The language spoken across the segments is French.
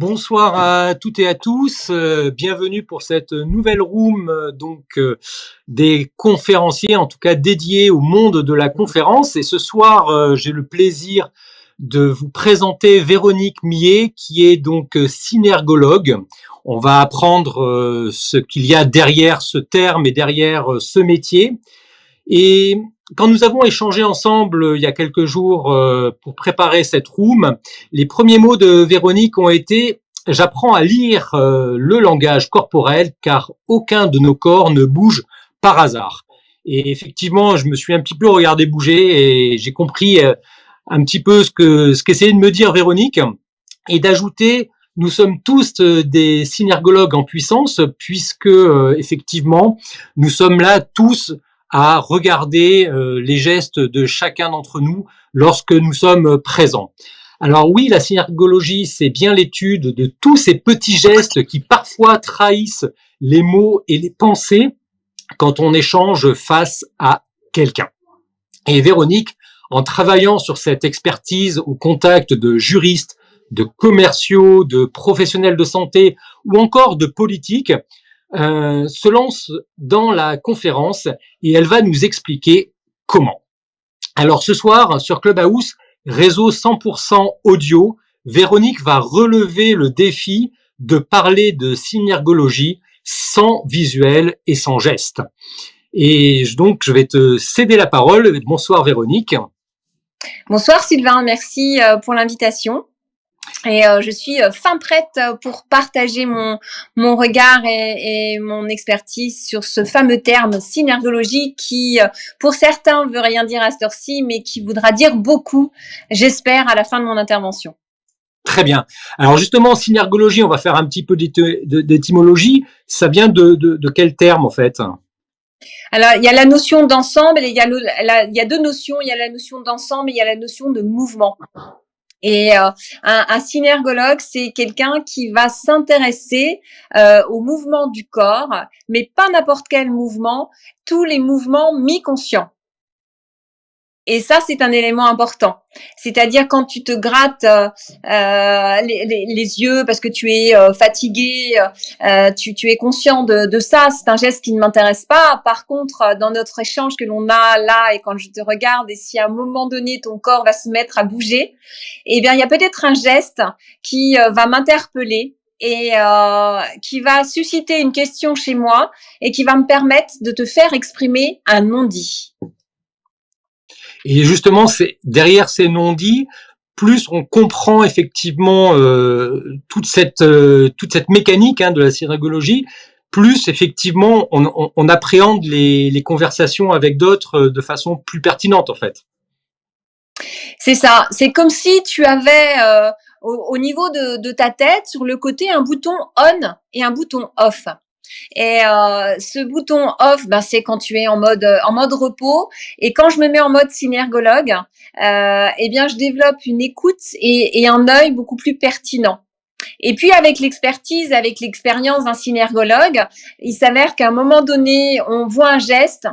Bonsoir à toutes et à tous. Euh, bienvenue pour cette nouvelle room euh, donc euh, des conférenciers, en tout cas dédiés au monde de la conférence. Et ce soir, j'ai le plaisir de vous présenter Véronique Millet, qui est donc synergologue. On va apprendre ce qu'il y a derrière ce terme et derrière ce métier. Quand nous avons échangé ensemble euh, il y a quelques jours euh, pour préparer cette room, les premiers mots de Véronique ont été J'apprends à lire euh, le langage corporel car aucun de nos corps ne bouge par hasard. Et effectivement, je me suis un petit peu regardé bouger et j'ai compris un petit peu ce que ce qu'essayait de me dire Véronique et d'ajouter nous sommes tous des synergologues en puissance puisque effectivement nous sommes là tous à regarder euh, les gestes de chacun d'entre nous lorsque nous sommes présents. Alors oui, la synergologie, c'est bien l'étude de tous ces petits gestes qui parfois trahissent les mots et les pensées quand on échange face à quelqu'un. Et Véronique, en travaillant sur cette expertise au contact de juristes, de commerciaux, de professionnels de santé ou encore de politiques, euh, se lance dans la conférence et elle va nous expliquer comment. Alors ce soir sur Clubhouse, réseau 100% audio, Véronique va relever le défi de parler de synergologie sans visuel et sans geste. Et donc je vais te céder la parole. Bonsoir Véronique. Bonsoir Sylvain, merci euh, pour l'invitation. Et euh, je suis euh, fin prête euh, pour partager mon, mon regard et, et, mon expertise sur ce fameux terme synergologie qui, pour certains, veut rien dire à cette heure-ci, mais qui voudra dire beaucoup, j'espère, à la fin de mon intervention. Très bien. Alors justement, synergologie, on va faire un petit peu d'étymologie. Ça vient de, de, de, quel terme en fait? Alors, il y a la notion d'ensemble et il y, a il y a deux notions. Il y a la notion d'ensemble et il y a la notion de mouvement. Et euh, un, un, synergologue, c'est quelqu'un qui va s'intéresser euh, au mouvement du corps, mais pas n'importe quel mouvement, tous les mouvements mi-conscients. Et ça, c'est un élément important. C'est-à-dire quand tu te grattes euh, euh les, les, yeux parce que tu es euh, fatigué, euh, tu, tu, es conscient de, de ça. C'est un geste qui ne m'intéresse pas. Par contre, dans notre échange que l'on a là et quand je te regarde, et si à un moment donné ton corps va se mettre à bouger, eh bien, il y a peut-être un geste qui va m'interpeller et euh, qui va susciter une question chez moi et qui va me permettre de te faire exprimer un non-dit. Et justement, c'est derrière ces non-dits, plus on comprend effectivement euh, toute cette euh, toute cette mécanique hein, de la synergologie, plus effectivement on, appréhende les, les, conversations avec d'autres euh, de façon plus pertinente en fait. C'est ça. C'est comme si tu avais au, au, niveau de ta tête sur le côté un bouton on et un bouton off. Et euh, ce bouton off, ben, c'est quand tu es en mode en mode repos. Et quand je me mets en mode synergologue, euh, eh bien, je développe une écoute et, et un œil beaucoup plus pertinent. Et puis avec l'expertise, avec l'expérience d'un synergologue, il s'avère qu'à un moment donné, on voit un geste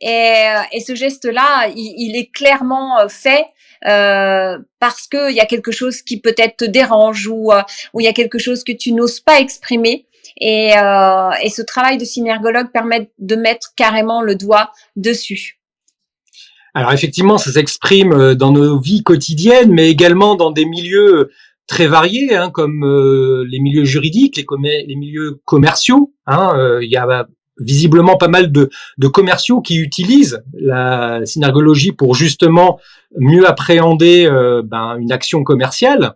et, et ce geste-là, il, il, est clairement euh, fait euh, parce qu'il y a quelque chose qui peut-être te dérange ou, euh, ou il y a quelque chose que tu n'oses pas exprimer. Et, euh, et ce travail de synergologue permet de mettre carrément le doigt dessus. Alors effectivement, ça s'exprime euh, dans nos vies quotidiennes, mais également dans des milieux très variés, hein, comme euh, les milieux juridiques, les, les milieux commerciaux. Hein, euh, il y a visiblement pas mal de, de, commerciaux qui utilisent la synergologie pour justement mieux appréhender euh, ben, une action commerciale.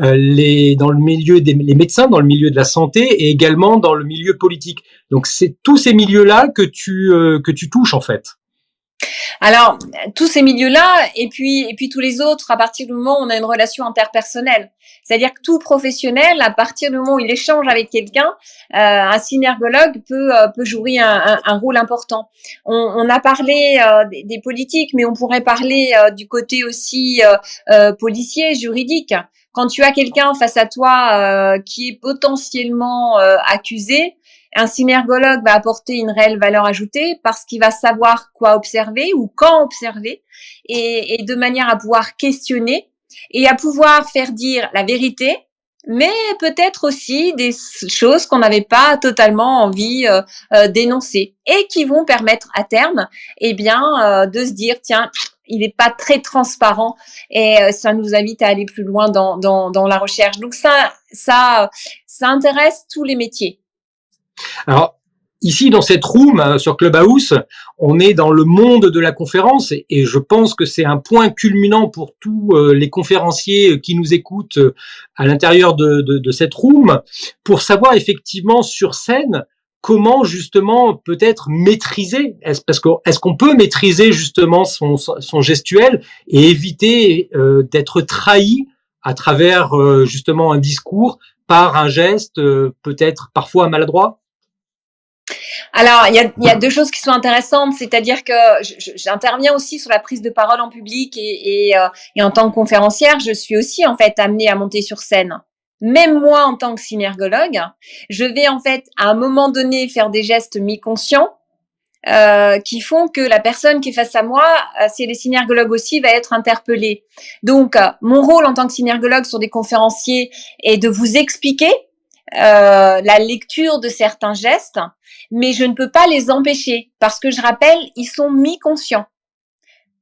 Euh, les, dans le milieu des les médecins, dans le milieu de la santé et également dans le milieu politique. Donc c'est tous ces milieux-là que tu euh, que tu touches en fait. Alors, tous ces milieux-là, et puis, et puis tous les autres, à partir du moment où on a une relation interpersonnelle. C'est-à-dire que tout professionnel, à partir du moment où il échange avec quelqu'un, euh, un synergologue peut, euh, peut jouer un, un, rôle important. On, on a parlé euh, des, des, politiques, mais on pourrait parler euh, du côté aussi euh, policier, juridique. Quand tu as quelqu'un face à toi qui est potentiellement accusé, un synergologue va apporter une réelle valeur ajoutée parce qu'il va savoir quoi observer ou quand observer et, et, de manière à pouvoir questionner et à pouvoir faire dire la vérité mais peut-être aussi des choses qu'on n'avait pas totalement envie euh, euh, d'énoncer et qui vont permettre à terme, eh bien, euh, de se dire tiens, il n'est pas très transparent et ça nous invite à aller plus loin dans, dans, dans la recherche. Donc ça, ça, ça intéresse tous les métiers. Alors, Ici, dans cette room euh, sur Clubhouse, on est dans le monde de la conférence et, je pense que c'est un point culminant pour tous euh, les conférenciers qui nous écoutent euh, à l'intérieur de, cette room pour savoir effectivement sur scène comment justement peut-être maîtriser est-ce parce que est-ce qu'on peut maîtriser justement son, gestuel et éviter d'être trahi à travers justement un discours par un geste peut-être parfois maladroit? Alors, il y a, deux choses qui sont intéressantes, c'est-à-dire que j'interviens aussi sur la prise de parole en public et, euh, et, en tant que conférencière, je suis aussi en fait amenée à monter sur scène. Même moi, en tant que synergologue, je vais en fait à un moment donné faire des gestes mi-conscients euh, qui font que la personne qui est face à moi, euh, si elle est synergologue aussi, va être interpellée. Donc, mon rôle en tant que synergologue sur des conférenciers est de vous expliquer euh, la lecture de certains gestes, mais je ne peux pas les empêcher parce que je rappelle, ils sont mi-conscients.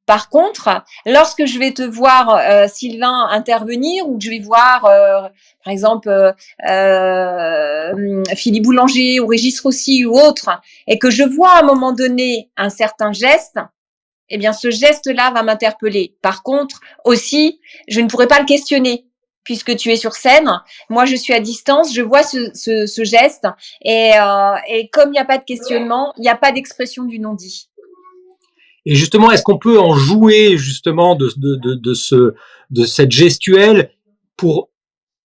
Par contre, lorsque je vais te voir, euh, Sylvain, intervenir, ou que je vais voir, euh, par exemple, Philippe Boulanger ou Régis Rossi ou autre, et que je vois à un moment donné un certain geste, eh bien, ce geste-là va m'interpeller. Par contre, aussi, je ne pourrais pas le questionner puisque tu es sur scène. Moi, je suis à distance, je vois ce, geste et, euh, et comme il n'y a pas de questionnement, il n'y a pas d'expression du non-dit. Et justement, est-ce qu'on peut en jouer justement de, ce, cette gestuelle pour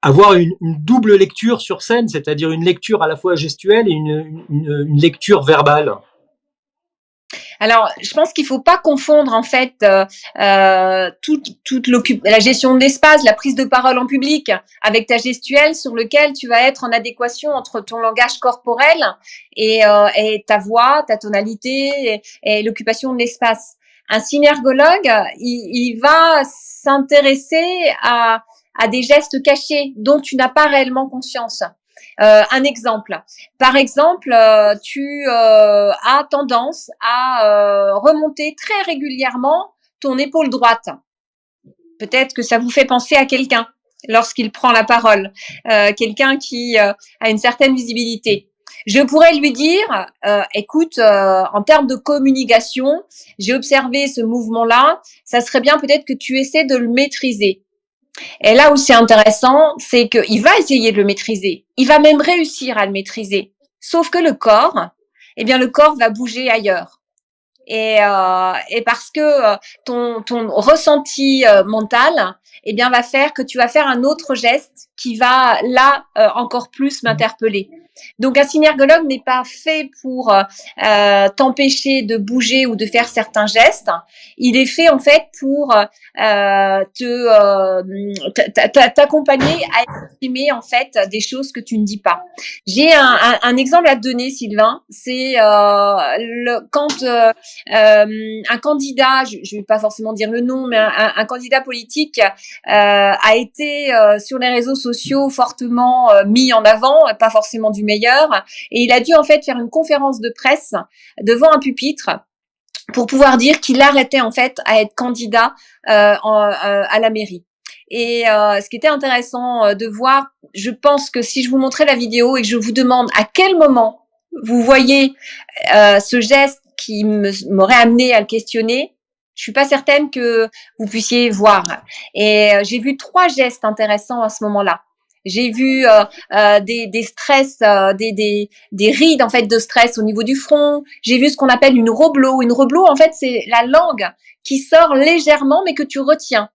avoir une, double lecture sur scène, c'est-à-dire une lecture à la fois gestuelle et une lecture verbale? Alors, je pense qu'il faut pas confondre en fait euh, euh toute, toute la gestion de l'espace, la prise de parole en public, avec ta gestuelle sur lequel tu vas être en adéquation entre ton langage corporel et, euh, et ta voix, ta tonalité et, l'occupation de l'espace. Un synergologue, il, il va s'intéresser à, à des gestes cachés dont tu n'as pas réellement conscience. Euh, un exemple. Par exemple, euh, tu euh, as tendance à remonter très régulièrement ton épaule droite. Peut-être que ça vous fait penser à quelqu'un lorsqu'il prend la parole, quelqu'un qui a une certaine visibilité. Je pourrais lui dire, écoute, en termes de communication, j'ai observé ce mouvement-là, ça serait bien peut-être que tu essaies de le maîtriser. Et là où c'est intéressant, c'est qu'il va essayer de le maîtriser. Il va même réussir à le maîtriser. Sauf que le corps, eh bien, le corps va bouger ailleurs. Et, euh, parce que euh, ton, ton ressenti euh, mental, eh bien, va faire que tu vas faire un autre geste qui va là euh, encore plus m'interpeller. Donc un synergologue n'est pas fait pour euh, euh, t'empêcher de bouger ou de faire certains gestes. Il est fait en fait pour euh, te t'accompagner à exprimer en fait des choses que tu ne dis pas. J'ai un, un, un, exemple à te donner, Sylvain. C'est le, quand un candidat, je ne vais pas forcément dire le nom, mais un, un candidat politique a été sur les réseaux sociaux fortement mis en avant, pas forcément du meilleur. Et il a dû en fait faire une conférence de presse devant un pupitre pour pouvoir dire qu'il arrêtait en fait à être candidat euh, euh, à la mairie. Et euh, ce qui était intéressant de voir, je pense que si je vous montrais la vidéo et que je vous demande à quel moment vous voyez ce geste qui m'aurait amené à le questionner, je suis pas certaine que vous puissiez voir. Et j'ai vu trois gestes intéressants à ce moment-là. J'ai vu euh, euh, des, stress, euh, des, des, des, rides en fait de stress au niveau du front. J'ai vu ce qu'on appelle une roblo. Une roblo, en fait, c'est la langue qui sort légèrement, mais que tu retiens.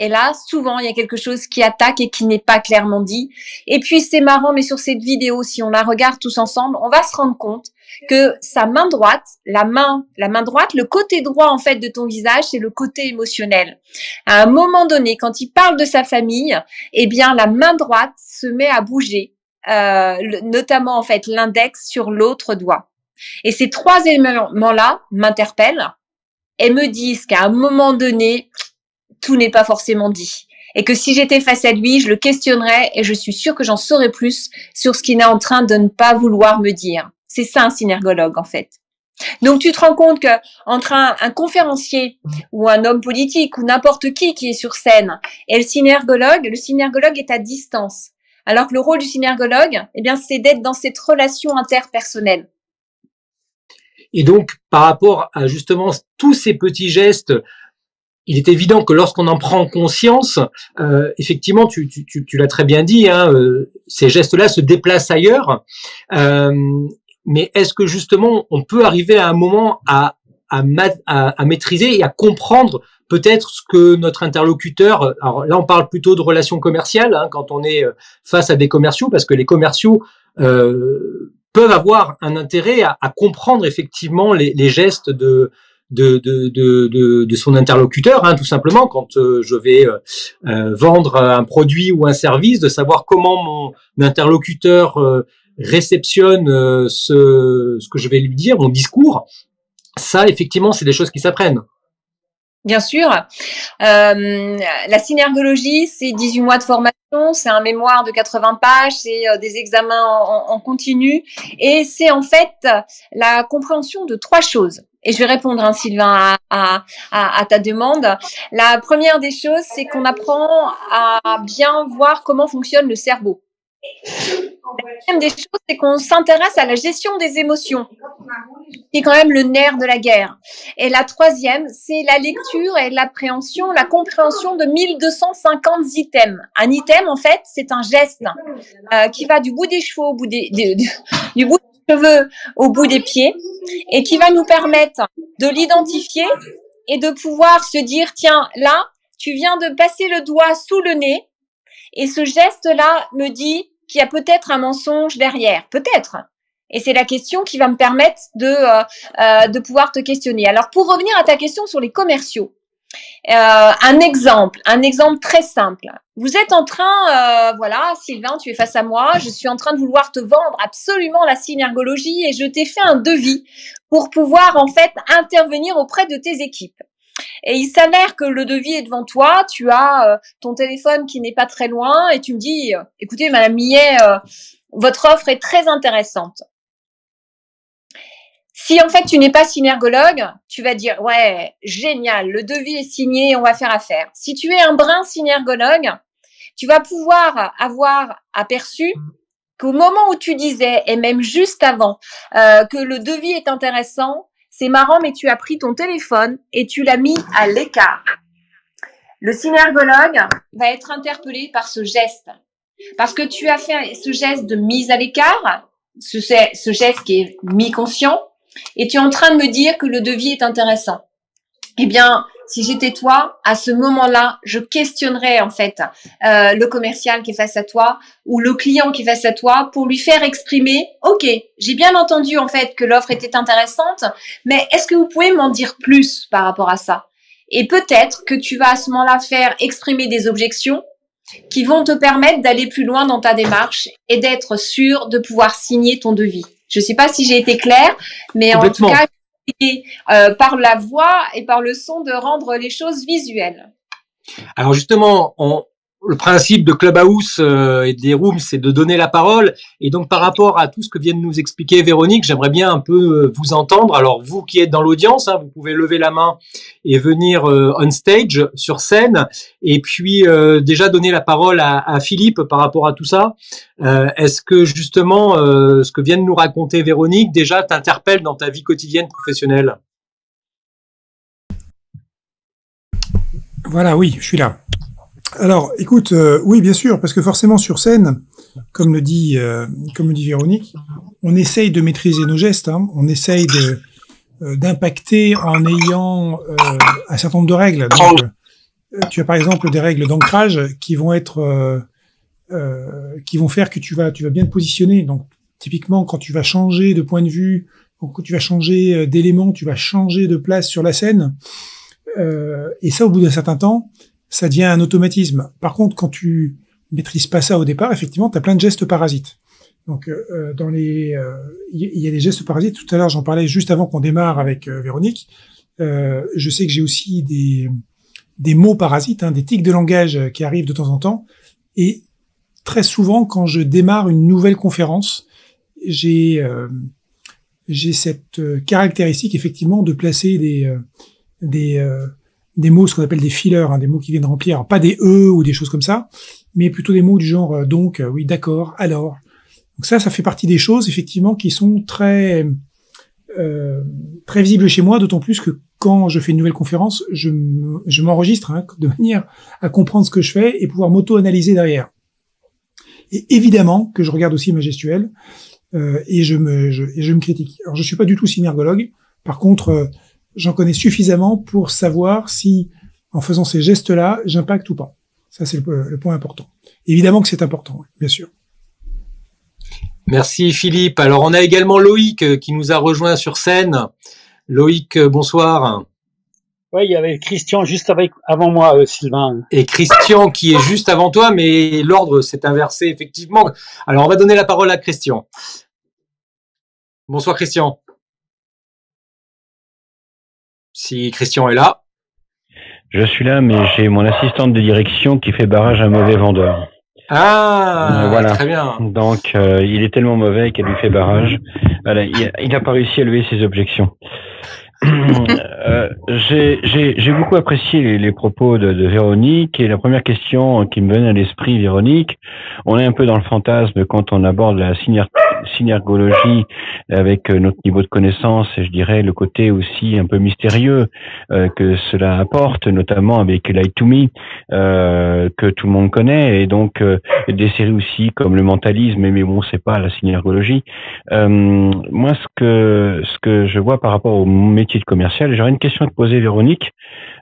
Et là, souvent, il y a quelque chose qui attaque et qui n'est pas clairement dit. Et puis, c'est marrant, mais sur cette vidéo, si on la regarde tous ensemble, on va se rendre compte que sa main droite, la main, la main droite, le côté droit, en fait, de ton visage, c'est le côté émotionnel. À un moment donné, quand il parle de sa famille, eh bien, la main droite se met à bouger, euh, notamment, en fait, l'index sur l'autre doigt. Et ces trois éléments-là m'interpellent et me disent qu'à un moment donné, tout n'est pas forcément dit. et que si j'étais face à lui, je le questionnerais et je suis sûre que j'en saurais plus sur ce qu'il est en train de ne pas vouloir me dire. C'est ça un synergologue en fait. Donc tu te rends compte que entre un, conférencier ou un homme politique ou n'importe qui qui est sur scène et le synergologue, le synergologue est à distance. Alors que le rôle du synergologue, eh bien, c'est d'être dans cette relation interpersonnelle. Et donc, par rapport à justement tous ces petits gestes il est évident que lorsqu'on en prend conscience, euh, effectivement, tu, tu, tu, l'as très bien dit, hein, euh, ces gestes-là se déplacent ailleurs. Euh, mais est-ce que justement, on peut arriver à un moment à, à, à, maîtriser et à comprendre peut-être ce que notre interlocuteur, alors là on parle plutôt de relations commerciales hein, quand on est face à des commerciaux, parce que les commerciaux peuvent avoir un intérêt à, à comprendre effectivement les, les gestes de, de, de, de, de, son interlocuteur, hein, tout simplement, quand euh, je vais euh, euh, vendre un produit ou un service, de savoir comment mon interlocuteur réceptionne ce, ce que je vais lui dire, mon discours. Ça, effectivement, c'est des choses qui s'apprennent. Bien sûr. Euh, la synergologie, c'est 18 mois de formation, c'est un mémoire de 80 pages, c'est des examens en, en, continu et c'est en fait la compréhension de trois choses. Et je vais répondre, hein, Sylvain, à, ta demande. La première des choses, c'est qu'on apprend à bien voir comment fonctionne le cerveau. La deuxième des choses, c'est qu'on s'intéresse à la gestion des émotions, qui est quand même le nerf de la guerre. Et la troisième, c'est la lecture et l'appréhension, la compréhension de 1250 items. Un item, en fait, c'est un geste euh, qui va du bout des cheveux au bout des, du bout cheveux au bout des pieds et qui va nous permettre de l'identifier et de pouvoir se dire, tiens, là, tu viens de passer le doigt sous le nez et ce geste-là me dit qu'il y a peut-être un mensonge derrière. Peut-être. Et c'est la question qui va me permettre de, euh, euh, de pouvoir te questionner. Alors, pour revenir à ta question sur les commerciaux, euh, un exemple, un exemple très simple. Vous êtes en train, euh, voilà, Sylvain, tu es face à moi, je suis en train de vouloir te vendre absolument la synergologie et je t'ai fait un devis pour pouvoir en fait intervenir auprès de tes équipes. Et il s'avère que le devis est devant toi, tu as euh, ton téléphone qui n'est pas très loin et tu me dis, écoutez, Madame Millet, votre offre est très intéressante. Si en fait tu n'es pas synergologue, tu vas dire ouais, génial, le devis est signé, on va faire affaire. Si tu es un brin synergologue, tu vas pouvoir avoir aperçu qu'au moment où tu disais, et même juste avant, euh, que le devis est intéressant, c'est marrant, mais tu as pris ton téléphone et tu l'as mis à l'écart. Le synergologue va être interpellé par ce geste. Parce que tu as fait ce geste de mise à l'écart, ce, ce geste qui est mi-conscient, et tu es en train de me dire que le devis est intéressant. Eh bien, si j'étais toi, à ce moment-là, je questionnerais en fait euh, le commercial qui est face à toi ou le client qui est face à toi pour lui faire exprimer, ok, j'ai bien entendu en fait que l'offre était intéressante, mais est-ce que vous pouvez m'en dire plus par rapport à ça? Et peut-être que tu vas à ce moment-là faire exprimer des objections qui vont te permettre d'aller plus loin dans ta démarche et d'être sûr de pouvoir signer ton devis. Je ne sais pas si j'ai été claire, mais en tout cas, euh, par la voix et par le son de rendre les choses visuelles. Alors justement, on, le principe de Clubhouse euh, et des rooms, c'est de donner la parole. Et donc, par rapport à tout ce que vient de nous expliquer Véronique, j'aimerais bien un peu euh, vous entendre. Alors, vous qui êtes dans l'audience, hein, vous pouvez lever la main et venir euh, on stage, sur scène, et puis déjà donner la parole à, à, Philippe par rapport à tout ça. Est-ce que justement, ce que vient de nous raconter Véronique, déjà t'interpelle dans ta vie quotidienne professionnelle? Voilà, oui, je suis là. Alors, écoute, euh, oui, bien sûr, parce que forcément sur scène, comme le dit, euh, comme le dit Véronique, on essaye de maîtriser nos gestes, hein, on essaye de euh, d'impacter en ayant un certain nombre de règles. Donc, tu as par exemple des règles d'ancrage qui vont être, qui vont faire que tu vas, tu vas bien te positionner. Donc, typiquement, quand tu vas changer de point de vue, quand tu vas changer d'élément, tu vas changer de place sur la scène. et ça, au bout d'un certain temps, ça devient un automatisme. Par contre, quand tu maîtrises pas ça au départ, effectivement, tu as plein de gestes parasites. Donc, euh, euh, dans les, il euh, y a des gestes parasites. Tout à l'heure, j'en parlais juste avant qu'on démarre avec Véronique. je sais que j'ai aussi des des mots parasites, hein, des tics de langage qui arrivent de temps en temps. Et très souvent, quand je démarre une nouvelle conférence, j'ai j'ai cette caractéristique effectivement de placer des des des mots, ce qu'on appelle des fillers, hein, des mots qui viennent remplir, pas des e ou des choses comme ça, mais plutôt des mots du genre euh, donc, euh, oui, d'accord, alors. Donc ça, ça fait partie des choses effectivement qui sont très euh, très visibles chez moi, d'autant plus que quand je fais une nouvelle conférence, je m'enregistre hein, de manière à comprendre ce que je fais et pouvoir m'auto-analyser derrière. Et évidemment que je regarde aussi ma gestuelle euh, et je me je, et je me critique. Alors je suis pas du tout synergologue. Par contre, j'en connais suffisamment pour savoir si, en faisant ces gestes-là, j'impacte ou pas. Ça, c'est le, point important. Évidemment que c'est important, bien sûr. Merci Philippe. Alors on a également Loïc euh, qui nous a rejoint sur scène. Loïc, euh, bonsoir. Oui, il y avait Christian juste avec, avant moi, euh, Sylvain. Et Christian qui est juste avant toi, mais l'ordre s'est inversé effectivement. Alors on va donner la parole à Christian. Bonsoir Christian. Si Christian est là. Je suis là, mais j'ai mon assistante de direction qui fait barrage à un mauvais vendeur. Ah, voilà. très bien. Donc, euh, il est tellement mauvais qu'elle lui fait barrage. Voilà, il n'a pas réussi à lever ses objections. euh, j'ai beaucoup apprécié les, les propos de, de, Véronique et la première question qui me venait à l'esprit, Véronique, on est un peu dans le fantasme quand on aborde la synergologie avec euh, notre niveau de connaissance et je dirais le côté aussi un peu mystérieux euh, que cela apporte, notamment avec Light to Me euh, que tout le monde connaît et donc euh, des séries aussi comme le mentalisme, mais bon c'est pas la synergologie. moi ce que ce que je vois par rapport au métier commercial. J'aurais une question à te poser, Véronique.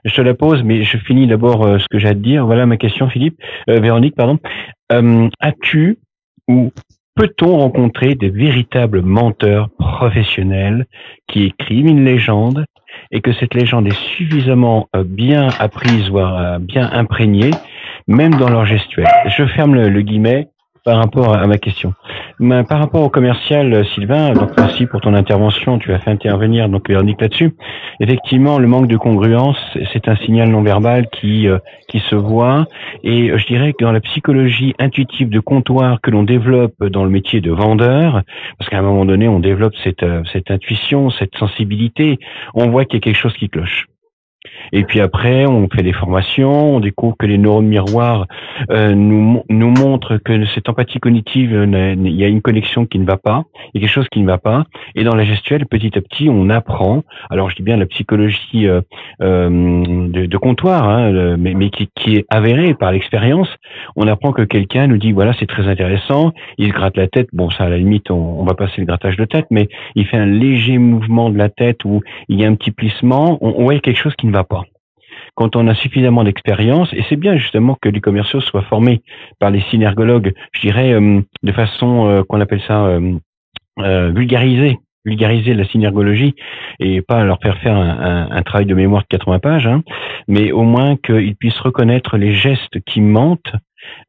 Je te la pose, mais je finis d'abord euh, ce que j'ai à te dire. Voilà ma question, Philippe. Euh, Véronique, pardon. Euh, as-tu ou peut-on rencontrer des véritables menteurs professionnels qui écrivent une légende et que cette légende est suffisamment bien apprise, voire bien imprégnée, même dans leur gestuelle? Je ferme le guillemet par rapport à ma question. par rapport au commercial, euh, Sylvain, donc merci pour ton intervention. Tu as fait intervenir donc Véronique là-dessus. Effectivement, le manque de congruence, c'est un signal non verbal qui euh, qui se voit. Et euh, je dirais que dans la psychologie intuitive de comptoir que l'on développe dans le métier de vendeur, parce qu'à un moment donné, on développe cette cette intuition, cette sensibilité, on voit qu'il y a quelque chose qui cloche. Et puis après, on fait des formations, on découvre que les neurones miroirs euh, nous, nous montrent que cette empathie cognitive, euh, il y a une connexion qui ne va pas, il y a quelque chose qui ne va pas. Et dans la gestuelle, petit à petit, on apprend. Alors je dis bien la psychologie euh, de, de, comptoir, hein, mais, mais qui, qui, est avérée par l'expérience. On apprend que quelqu'un nous dit voilà c'est très intéressant, il se gratte la tête. Bon ça à la limite on, on, va passer le grattage de tête, mais il fait un léger mouvement de la tête où il y a un petit plissement. On, on voit quelque chose qui ne va pas quand on a suffisamment d'expérience, et c'est bien justement que les commerciaux soient formés par les synergologues, je dirais euh, de façon euh, qu'on appelle ça euh, vulgarisée, vulgariser la synergologie et pas leur faire faire un, travail de mémoire de 80 pages, hein, mais au moins qu'ils puissent reconnaître les gestes qui mentent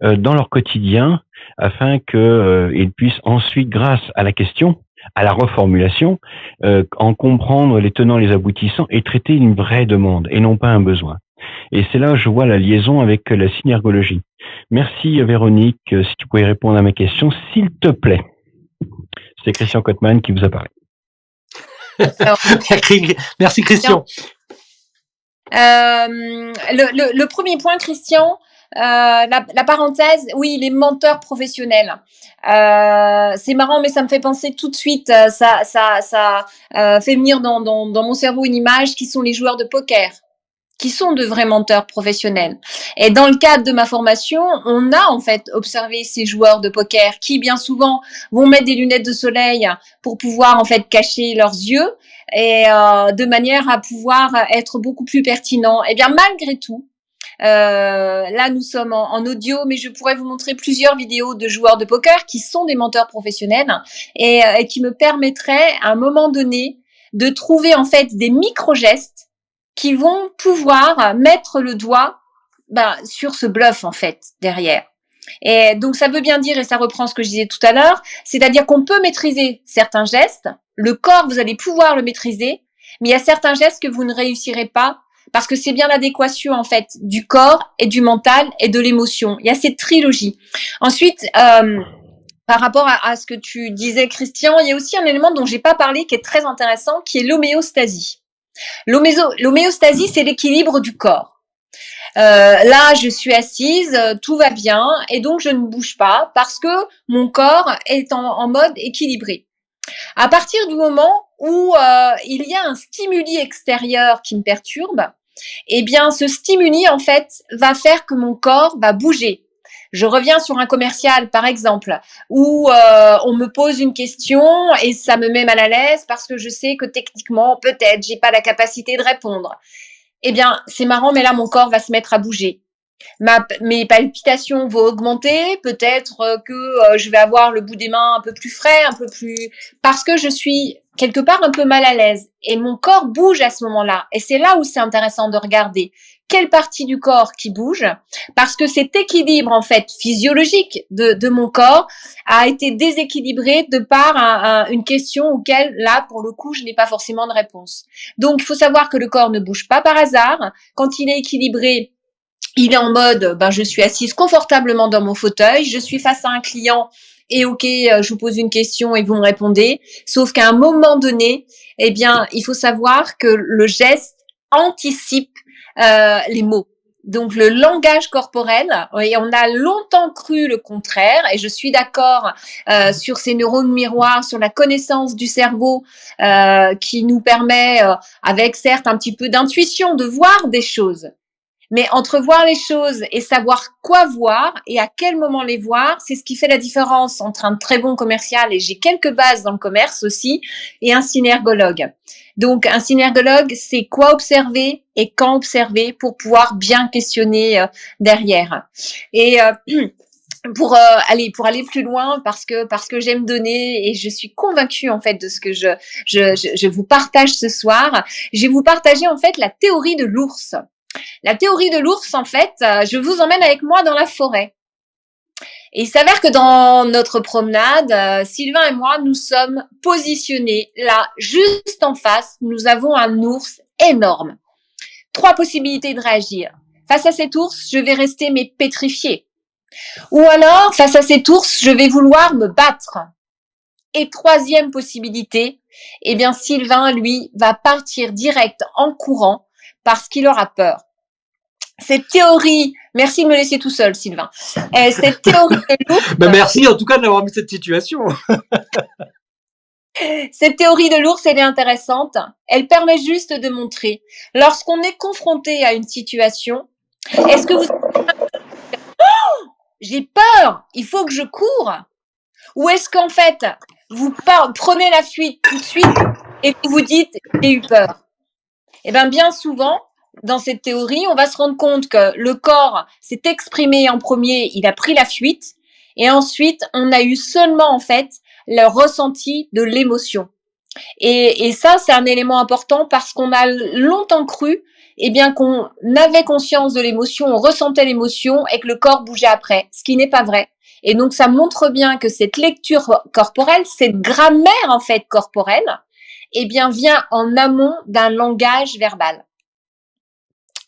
dans leur quotidien afin qu'ils puissent ensuite, grâce à la question, à la reformulation, euh, en comprendre les tenants, les aboutissants et traiter une vraie demande et non pas un besoin. Et c'est là où je vois la liaison avec la synergologie. Merci Véronique, si tu pouvais répondre à ma question, s'il te plaît. C'est Christian Cotman qui vous apparaît. Merci Christian. Euh, le, le, premier point, Christian, euh, la, la, parenthèse, oui, les menteurs professionnels. Euh, c'est marrant, mais ça me fait penser tout de suite, euh, ça, ça, ça euh, fait venir dans, dans, dans, mon cerveau une image qui sont les joueurs de poker qui sont de vrais menteurs professionnels. Et dans le cadre de ma formation, on a en fait observé ces joueurs de poker qui bien souvent vont mettre des lunettes de soleil pour pouvoir en fait cacher leurs yeux et euh, de manière à pouvoir être beaucoup plus pertinent. Et eh bien malgré tout, euh, là, nous sommes en, audio, mais je pourrais vous montrer plusieurs vidéos de joueurs de poker qui sont des menteurs professionnels et, euh, qui me permettraient, à un moment donné, de trouver en fait des micro-gestes qui vont pouvoir mettre le doigt ben, sur ce bluff en fait derrière. Et donc ça veut bien dire, et ça reprend ce que je disais tout à l'heure, c'est-à-dire qu'on peut maîtriser certains gestes, le corps, vous allez pouvoir le maîtriser, mais il y a certains gestes que vous ne réussirez pas parce que c'est bien l'adéquation en fait du corps et du mental et de l'émotion. Il y a cette trilogie. Ensuite, euh, par rapport à, ce que tu disais, Christian, il y a aussi un élément dont j'ai pas parlé qui est très intéressant, qui est l'homéostasie. L'homéostasie, c'est l'équilibre du corps. Euh, là, je suis assise, tout va bien, et donc je ne bouge pas parce que mon corps est en, mode équilibré. À partir du moment où euh, il y a un stimuli extérieur qui me perturbe, eh bien, ce stimuli, en fait, va faire que mon corps va bouger. Je reviens sur un commercial, par exemple, où euh, on me pose une question et ça me met mal à l'aise parce que je sais que techniquement, peut-être, j'ai pas la capacité de répondre. Eh bien, c'est marrant, mais là, mon corps va se mettre à bouger. Mes palpitations vont augmenter, peut-être euh, que euh, je vais avoir le bout des mains un peu plus frais, un peu plus parce que je suis quelque part un peu mal à l'aise et mon corps bouge à ce moment-là. Et c'est là où c'est intéressant de regarder quelle partie du corps qui bouge, parce que cet équilibre en fait physiologique de, de mon corps a été déséquilibré de par une question auquel là pour le coup je n'ai pas forcément de réponse. Donc il faut savoir que le corps ne bouge pas par hasard. Quand il est équilibré, il est en mode, ben je suis assise confortablement dans mon fauteuil, je suis face à un client et ok, euh, je vous pose une question et vous me répondez. Sauf qu'à un moment donné, eh bien, il faut savoir que le geste anticipe euh, les mots. Donc le langage corporel, et on a longtemps cru le contraire, et je suis d'accord euh, sur ces neurones miroirs, sur la connaissance du cerveau euh, qui nous permet, euh, avec certes un petit peu d'intuition, de voir des choses. Mais entre voir les choses et savoir quoi voir et à quel moment les voir, c'est ce qui fait la différence entre un très bon commercial, et j'ai quelques bases dans le commerce aussi, et un synergologue. Donc un synergologue, c'est quoi observer et quand observer pour pouvoir bien questionner euh, derrière. Et euh, pour euh, aller pour aller plus loin parce que parce que j'aime donner et je suis convaincue en fait de ce que je je, je, je vous partage ce soir. Je vais vous partager en fait la théorie de l'ours. La théorie de l'ours, en fait, euh, je vous emmène avec moi dans la forêt. Et il s'avère que dans notre promenade, euh, Sylvain et moi, nous sommes positionnés là, juste en face. Nous avons un ours énorme. Trois possibilités de réagir. Face à cet ours, je vais rester mais pétrifié. Ou alors, face à cet ours, je vais vouloir me battre. Et troisième possibilité, eh bien, Sylvain, lui, va partir direct en courant parce qu'il aura peur. Cette théorie, merci de me laisser tout seul, Sylvain. Euh, cette théorie de l'ours. Ben merci en tout cas d'avoir mis cette situation. cette théorie de l'ours, elle est intéressante. Elle permet juste de montrer, lorsqu'on est confronté à une situation, est-ce que vous oh, j'ai peur, il faut que je cours, ou est-ce qu'en fait vous prenez la fuite tout de suite et vous vous dites j'ai eu peur. Eh bien, bien souvent, dans cette théorie, on va se rendre compte que le corps s'est exprimé en premier, il a pris la fuite, et ensuite, on a eu seulement, en fait, le ressenti de l'émotion. Et, et, ça, c'est un élément important parce qu'on a longtemps cru, eh bien, qu'on avait conscience de l'émotion, on ressentait l'émotion et que le corps bougeait après, ce qui n'est pas vrai. Et donc, ça montre bien que cette lecture corporelle, cette grammaire, en fait, corporelle, eh bien, vient en amont d'un langage verbal.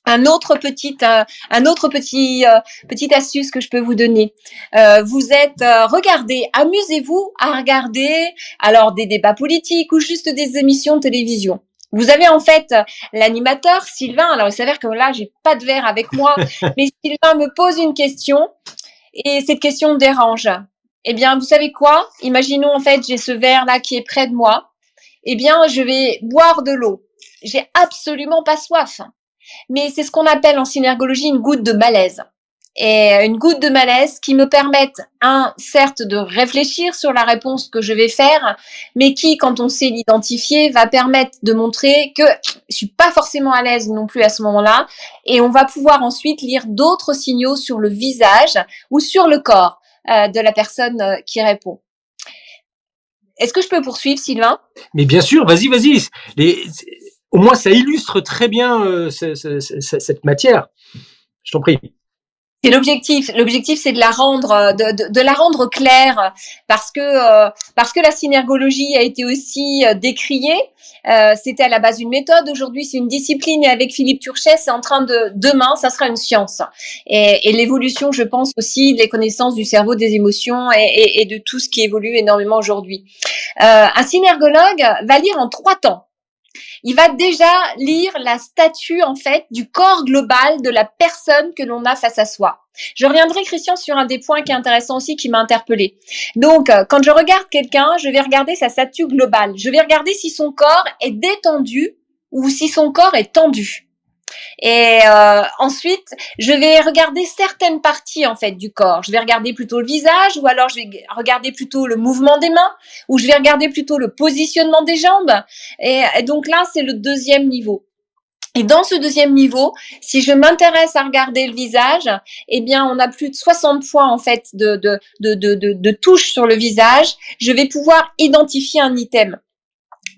Un autre petit, euh, un autre petit, euh, petite astuce que je peux vous donner. Euh, vous êtes, regardez, amusez-vous à regarder alors des débats politiques ou juste des émissions de télévision. Vous avez en fait l'animateur Sylvain. Alors il s'avère que là j'ai pas de verre avec moi, mais Sylvain me pose une question et cette question dérange. Eh bien, vous savez quoi? Imaginons en fait j'ai ce verre là qui est près de moi eh bien, je vais boire de l'eau. J'ai absolument pas soif. Mais c'est ce qu'on appelle en synergologie une goutte de malaise. Et une goutte de malaise qui me permette, un, certes, de réfléchir sur la réponse que je vais faire, mais qui, quand on sait l'identifier, va permettre de montrer que je suis pas forcément à l'aise non plus à ce moment-là. Et on va pouvoir ensuite lire d'autres signaux sur le visage ou sur le corps euh, de la personne euh, qui répond. Est-ce que je peux poursuivre, Sylvain? Mais bien sûr, vas-y, vas-y. Au moins, ça illustre très bien euh, cette matière. Je t'en prie. C'est l'objectif. L'objectif, c'est de la rendre, de, de, la rendre claire, parce que euh, parce que la synergologie a été aussi euh, décriée. Euh, C'était à la base une méthode. Aujourd'hui, c'est une discipline. Et avec Philippe Turchet, c'est en train de demain, ça sera une science. Et, et l'évolution, je pense aussi, des connaissances du cerveau, des émotions et, et, et de tout ce qui évolue énormément aujourd'hui. Euh, un synergologue va lire en trois temps il va déjà lire la statue en fait du corps global de la personne que l'on a face à soi. Je reviendrai Christian sur un des points qui est intéressant aussi qui m'a interpellé. Donc euh, quand je regarde quelqu'un, je vais regarder sa statue globale. Je vais regarder si son corps est détendu ou si son corps est tendu. Et euh, ensuite, je vais regarder certaines parties en fait du corps. Je vais regarder plutôt le visage, ou alors je vais regarder plutôt le mouvement des mains, ou je vais regarder plutôt le positionnement des jambes. Et, donc là, c'est le deuxième niveau. Et dans ce deuxième niveau, si je m'intéresse à regarder le visage, eh bien, on a plus de 60 points en fait de, de, de, de, de touches sur le visage. Je vais pouvoir identifier un item.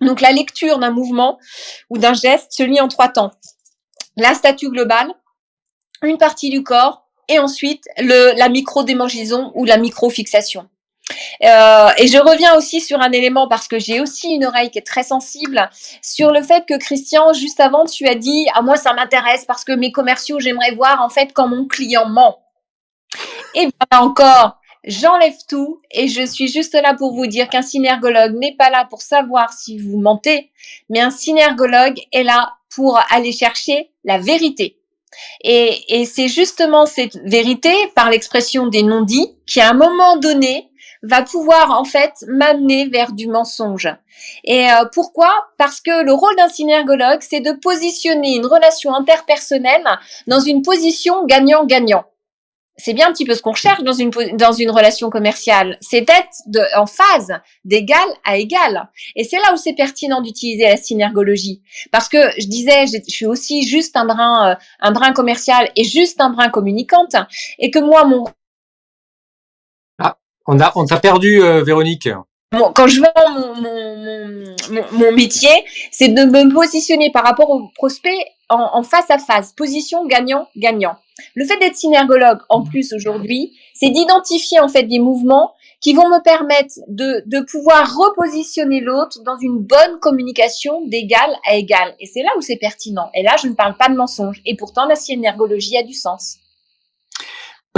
Donc la lecture d'un mouvement ou d'un geste se lit en trois temps la statue globale, une partie du corps et ensuite le, la micro-démangeaison ou la micro-fixation. Euh, et je reviens aussi sur un élément parce que j'ai aussi une oreille qui est très sensible sur le fait que Christian, juste avant, tu as dit à ah, moi ça m'intéresse parce que mes commerciaux, j'aimerais voir en fait quand mon client ment. Et bien encore, j'enlève tout et je suis juste là pour vous dire qu'un synergologue n'est pas là pour savoir si vous mentez, mais un synergologue est là pour aller chercher la vérité. Et, et c'est justement cette vérité, par l'expression des non-dits, qui à un moment donné va pouvoir en fait m'amener vers du mensonge. Et euh, pourquoi? Parce que le rôle d'un synergologue, c'est de positionner une relation interpersonnelle dans une position gagnant-gagnant c'est bien un petit peu ce qu'on cherche dans une dans une relation commerciale, c'est d'être en phase d'égal à égal. Et c'est là où c'est pertinent d'utiliser la synergologie, parce que je disais, je, suis aussi juste un brin euh, un brin commercial et juste un brin communicante, et que moi mon ah, on a on t'a perdu euh, Véronique. Quand je vends mon, mon, mon, mon métier, c'est de me positionner par rapport au prospect en, en face à face, position gagnant-gagnant. Le fait d'être synergologue en plus aujourd'hui, c'est d'identifier en fait des mouvements qui vont me permettre de, de pouvoir repositionner l'autre dans une bonne communication d'égal à égal. Et c'est là où c'est pertinent. Et là, je ne parle pas de mensonge. Et pourtant, la synergologie a du sens.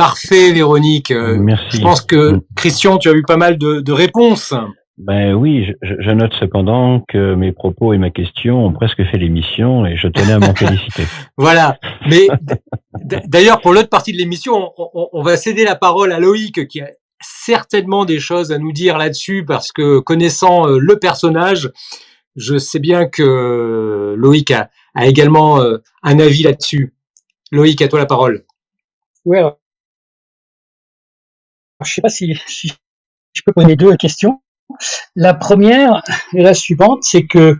Parfait, Véronique. Euh, Merci. Je pense que Christian, tu as eu pas mal de, de réponses. Ben oui, je, je, note cependant que mes propos et ma question ont presque fait l'émission et je tenais à m'en féliciter. Voilà. Mais d'ailleurs, pour l'autre partie de l'émission, on, on, va céder la parole à Loïc qui a certainement des choses à nous dire là-dessus parce que connaissant euh, le personnage, je sais bien que Loïc a, a également euh, un avis là-dessus. Loïc, à toi la parole. Ouais. Je sais pas si, si je peux poser deux questions. La première et la suivante, c'est que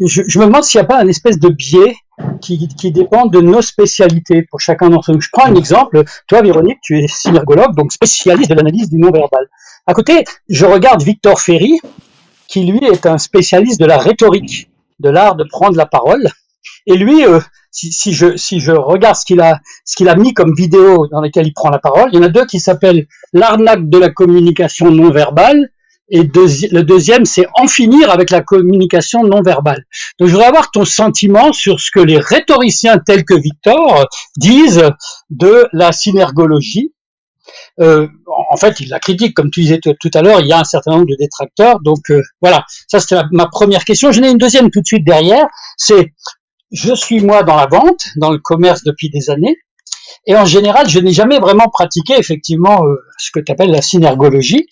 je, je, me demande s'il n'y a pas un espèce de biais qui, qui dépend de nos spécialités pour chacun d'entre nous. Je prends un exemple. Toi, Véronique, tu es synergologue, donc spécialiste de l'analyse du non-verbal. À côté, je regarde Victor Ferry, qui lui est un spécialiste de la rhétorique, de l'art de prendre la parole. Et lui, euh, si, je, si je regarde ce qu'il a, a mis comme vidéo dans lesquelles il prend la parole, il y en a deux qui s'appellent l'arnaque de la communication non verbale et le deuxième, c'est en finir avec la communication non verbale. Donc, je voudrais avoir ton sentiment sur ce que les rhétoriciens tels que Victor disent de la synergologie. Euh, en fait, il la critique, comme tu disais tout à l'heure, il y a un certain nombre de détracteurs. Donc euh, voilà, ça c'était ma première question. J'en ai une deuxième tout de suite derrière. C'est je suis moi dans la vente, dans le commerce depuis des années, et en général, je n'ai jamais vraiment pratiqué effectivement euh, ce que tu appelles la synergologie,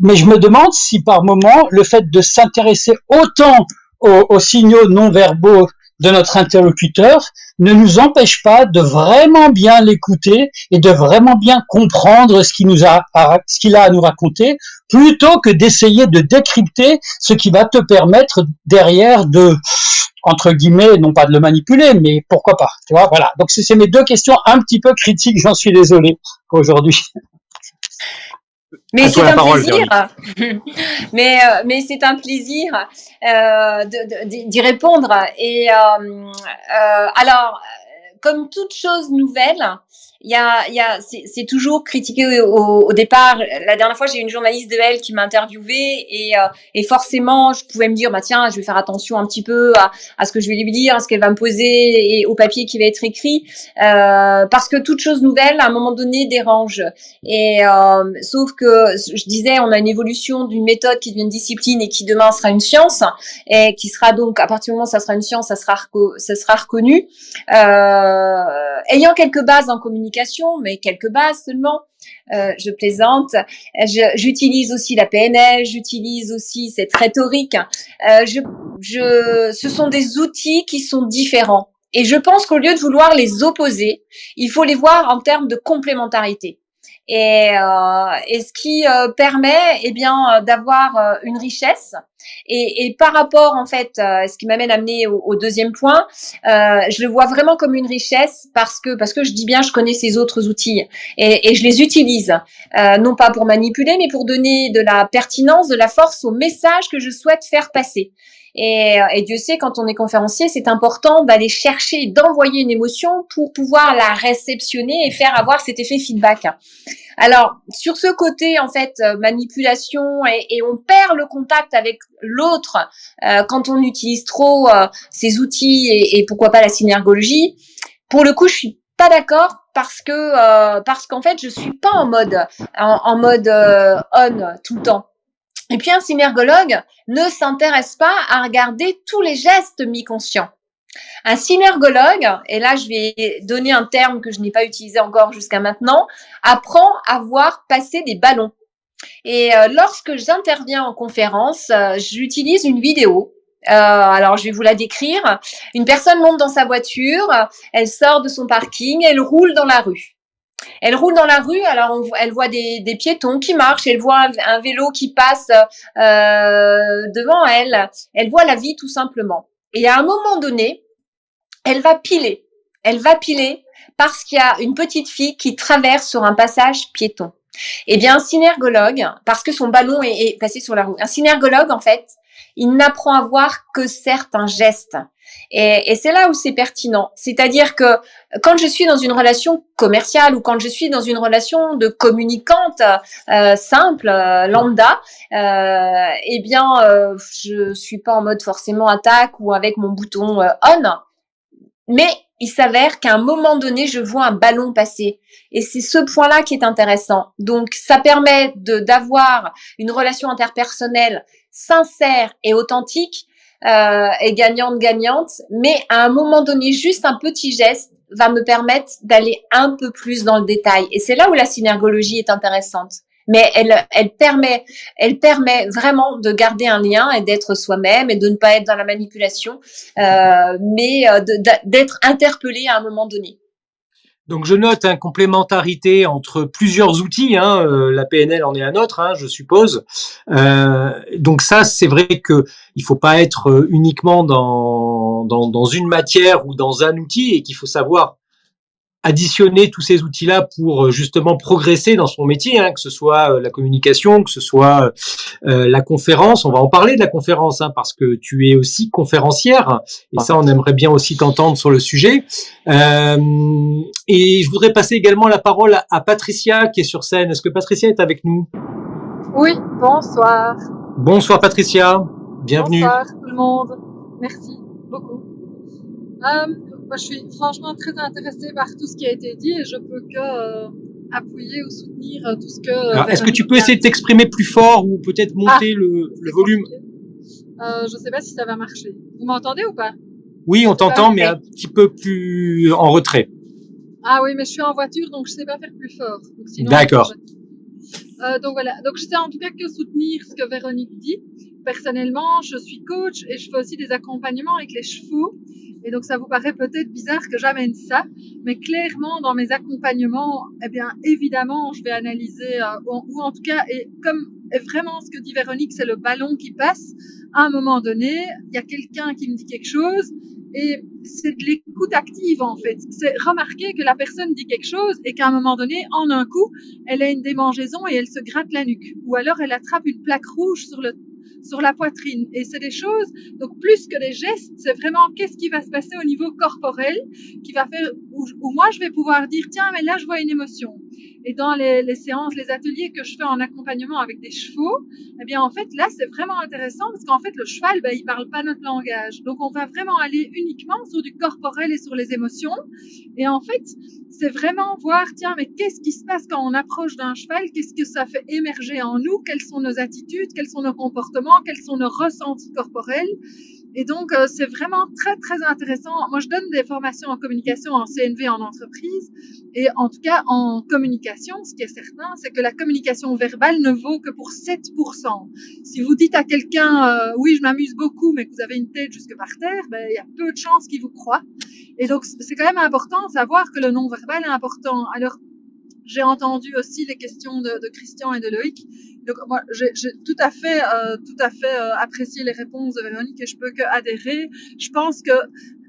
mais je me demande si par moment le fait de s'intéresser autant aux, aux, signaux non verbaux de notre interlocuteur ne nous empêche pas de vraiment bien l'écouter et de vraiment bien comprendre ce qu'il nous a, ce qu'il a à nous raconter, plutôt que d'essayer de décrypter ce qui va te permettre derrière de entre guillemets, non pas de le manipuler, mais pourquoi pas, tu vois, voilà. Donc c'est mes deux questions un petit peu critiques, j'en suis désolé aujourd'hui. Mais c'est un plaisir. mais euh, mais c'est un plaisir euh, d'y répondre. Et euh, euh alors, comme toute chose nouvelle, il y a, y a, c'est toujours critiqué au, au, départ. La dernière fois, j'ai une journaliste de elle qui m'a interviewé et, euh, et forcément, je pouvais me dire, bah tiens, je vais faire attention un petit peu à, à ce que je vais lui dire, à ce qu'elle va me poser et au papier qui va être écrit, euh, parce que toute chose nouvelle, à un moment donné, dérange. Et euh, sauf que je disais, on a une évolution d'une méthode qui devient une discipline et qui demain sera une science et qui sera donc à partir du moment où ça sera une science, ça sera ça sera reconnu. Euh, ayant quelques bases en communication, mais quelques bases seulement. Euh, je plaisante. J'utilise aussi la PNL, j'utilise aussi cette rhétorique. Euh, je, je, ce sont des outils qui sont différents. Et je pense qu'au lieu de vouloir les opposer, il faut les voir en termes de complémentarité et, euh, et ce qui euh, permet eh bien euh, d'avoir une richesse. Et, et, par rapport en fait ce qui m'amène à amener au, au, deuxième point je le vois vraiment comme une richesse parce que parce que je dis bien je connais ces autres outils et, et je les utilise. Non pas pour manipuler mais pour donner de la pertinence de la force au message que je souhaite faire passer et, et, Dieu sait, quand on est conférencier, c'est important d'aller chercher, d'envoyer une émotion pour pouvoir la réceptionner et faire avoir cet effet feedback. Alors, sur ce côté, en fait, euh, manipulation et, et on perd le contact avec l'autre euh, quand on utilise trop euh, ces outils et, et, pourquoi pas la synergologie. Pour le coup, je suis pas d'accord parce que parce qu'en fait, je suis pas en mode en, en mode on tout le temps. Et puis un synergologue ne s'intéresse pas à regarder tous les gestes mi-conscients. Un synergologue, et là je vais donner un terme que je n'ai pas utilisé encore jusqu'à maintenant, apprend à voir passer des ballons. Et euh, lorsque j'interviens en conférence, euh, j'utilise une vidéo. Euh, alors je vais vous la décrire. Une personne monte dans sa voiture, elle sort de son parking, elle roule dans la rue. Elle roule dans la rue, alors elle voit des, piétons qui marchent, elle voit un, vélo qui passe euh, devant elle, elle voit la vie tout simplement. Et à un moment donné, elle va piler. Elle va piler parce qu'il y a une petite fille qui traverse sur un passage piéton. Eh bien, un synergologue, parce que son ballon est, est passé sur la roue, un synergologue, en fait, il n'apprend à voir que certains gestes. Et, et c'est là où c'est pertinent. C'est-à-dire que quand je suis dans une relation commerciale ou quand je suis dans une relation de communicante euh, simple, euh, lambda, euh, eh bien, euh, je suis pas en mode forcément attaque ou avec mon bouton euh, on. Mais il s'avère qu'à un moment donné, je vois un ballon passer. Et c'est ce point-là qui est intéressant. Donc, ça permet de d'avoir une relation interpersonnelle sincère et authentique euh, gagnante-gagnante, mais à un moment donné, juste un petit geste va me permettre d'aller un peu plus dans le détail. Et c'est là où la synergologie est intéressante. Mais elle, elle permet, elle permet vraiment de garder un lien et d'être soi-même et de ne pas être dans la manipulation, euh, mais euh, d'être interpellé à un moment donné. Donc je note une complémentarité entre plusieurs outils. Hein, euh, la PNL en est un autre, hein, je suppose. Euh, donc ça, c'est vrai que il faut pas être euh, uniquement dans, dans, dans une matière ou dans un outil et qu'il faut savoir additionner tous ces outils-là pour euh, justement progresser dans son métier, hein, que ce soit euh, la communication, que ce soit euh, la conférence. On va en parler de la conférence hein, parce que tu es aussi conférencière et ça, on aimerait bien aussi t'entendre sur le sujet. Euh, et je voudrais passer également la parole à, Patricia qui est sur scène. Est-ce que Patricia est avec nous? Oui, bonsoir. Bonsoir Patricia, bienvenue. Bonsoir tout le monde, merci beaucoup. Euh, moi, je suis franchement très intéressée par tout ce qui a été dit et je peux que euh, appuyer ou soutenir euh, tout ce que. Euh, est-ce que tu peux essayer de t'exprimer plus fort ou peut-être monter ah, le, le volume? euh, Je ne sais pas si ça va marcher. Vous m'entendez ou pas? Oui, on t'entend, mais un petit peu plus en retrait. Ah oui, mais je suis en voiture, donc je ne sais pas faire plus fort. D'accord. Euh, donc voilà. Donc je sais en tout cas que soutenir ce que Véronique dit. Personnellement, je suis coach et je fais aussi des accompagnements avec les chevaux. Et donc, ça vous paraît peut-être bizarre que j'amène ça, mais clairement, dans mes accompagnements, eh bien, évidemment, je vais analyser, euh, ou, en tout cas, et comme vraiment ce que dit Véronique, c'est le ballon qui passe. À un moment donné, il y a quelqu'un qui me dit quelque chose, et c'est de l'écoute active en fait. C'est remarquer que la personne dit quelque chose et qu'à un moment donné, en un coup, elle a une démangeaison et elle se gratte la nuque. Ou alors elle attrape une plaque rouge sur le sur la poitrine. Et c'est des choses, donc plus que des gestes, c'est vraiment qu'est-ce qui va se passer au niveau corporel, qui va faire, où, moi je vais pouvoir dire tiens mais là je vois une émotion et dans les, séances les ateliers que je fais en accompagnement avec des chevaux eh bien en fait là c'est vraiment intéressant parce qu'en fait le cheval ben, il parle pas notre langage. Donc on va vraiment aller uniquement sur du corporel et sur les émotions. Et en fait c'est vraiment voir tiens mais qu'est-ce qui se passe quand on approche d'un cheval? Qu'est-ce que ça fait émerger en nous? Quelles sont nos attitudes? Quels sont nos comportements? Quels sont nos ressentis corporels? Et donc, euh, c'est vraiment très, très intéressant. Moi, je donne des formations en communication en CNV en entreprise. Et en tout cas, en communication, ce qui est certain, c'est que la communication verbale ne vaut que pour 7%. Si vous dites à quelqu'un, euh, oui, je m'amuse beaucoup, mais que vous avez une tête jusque par terre, ben, il y a peu de chances qu'il vous croit. Et donc, c'est quand même important de savoir que le non-verbal est important. Alors, j'ai entendu aussi les questions de, de Christian et de Loïc. Donc moi, j'ai tout à fait, euh, tout à fait euh, apprécié les réponses de Véronique et je peux que adhérer. Je pense que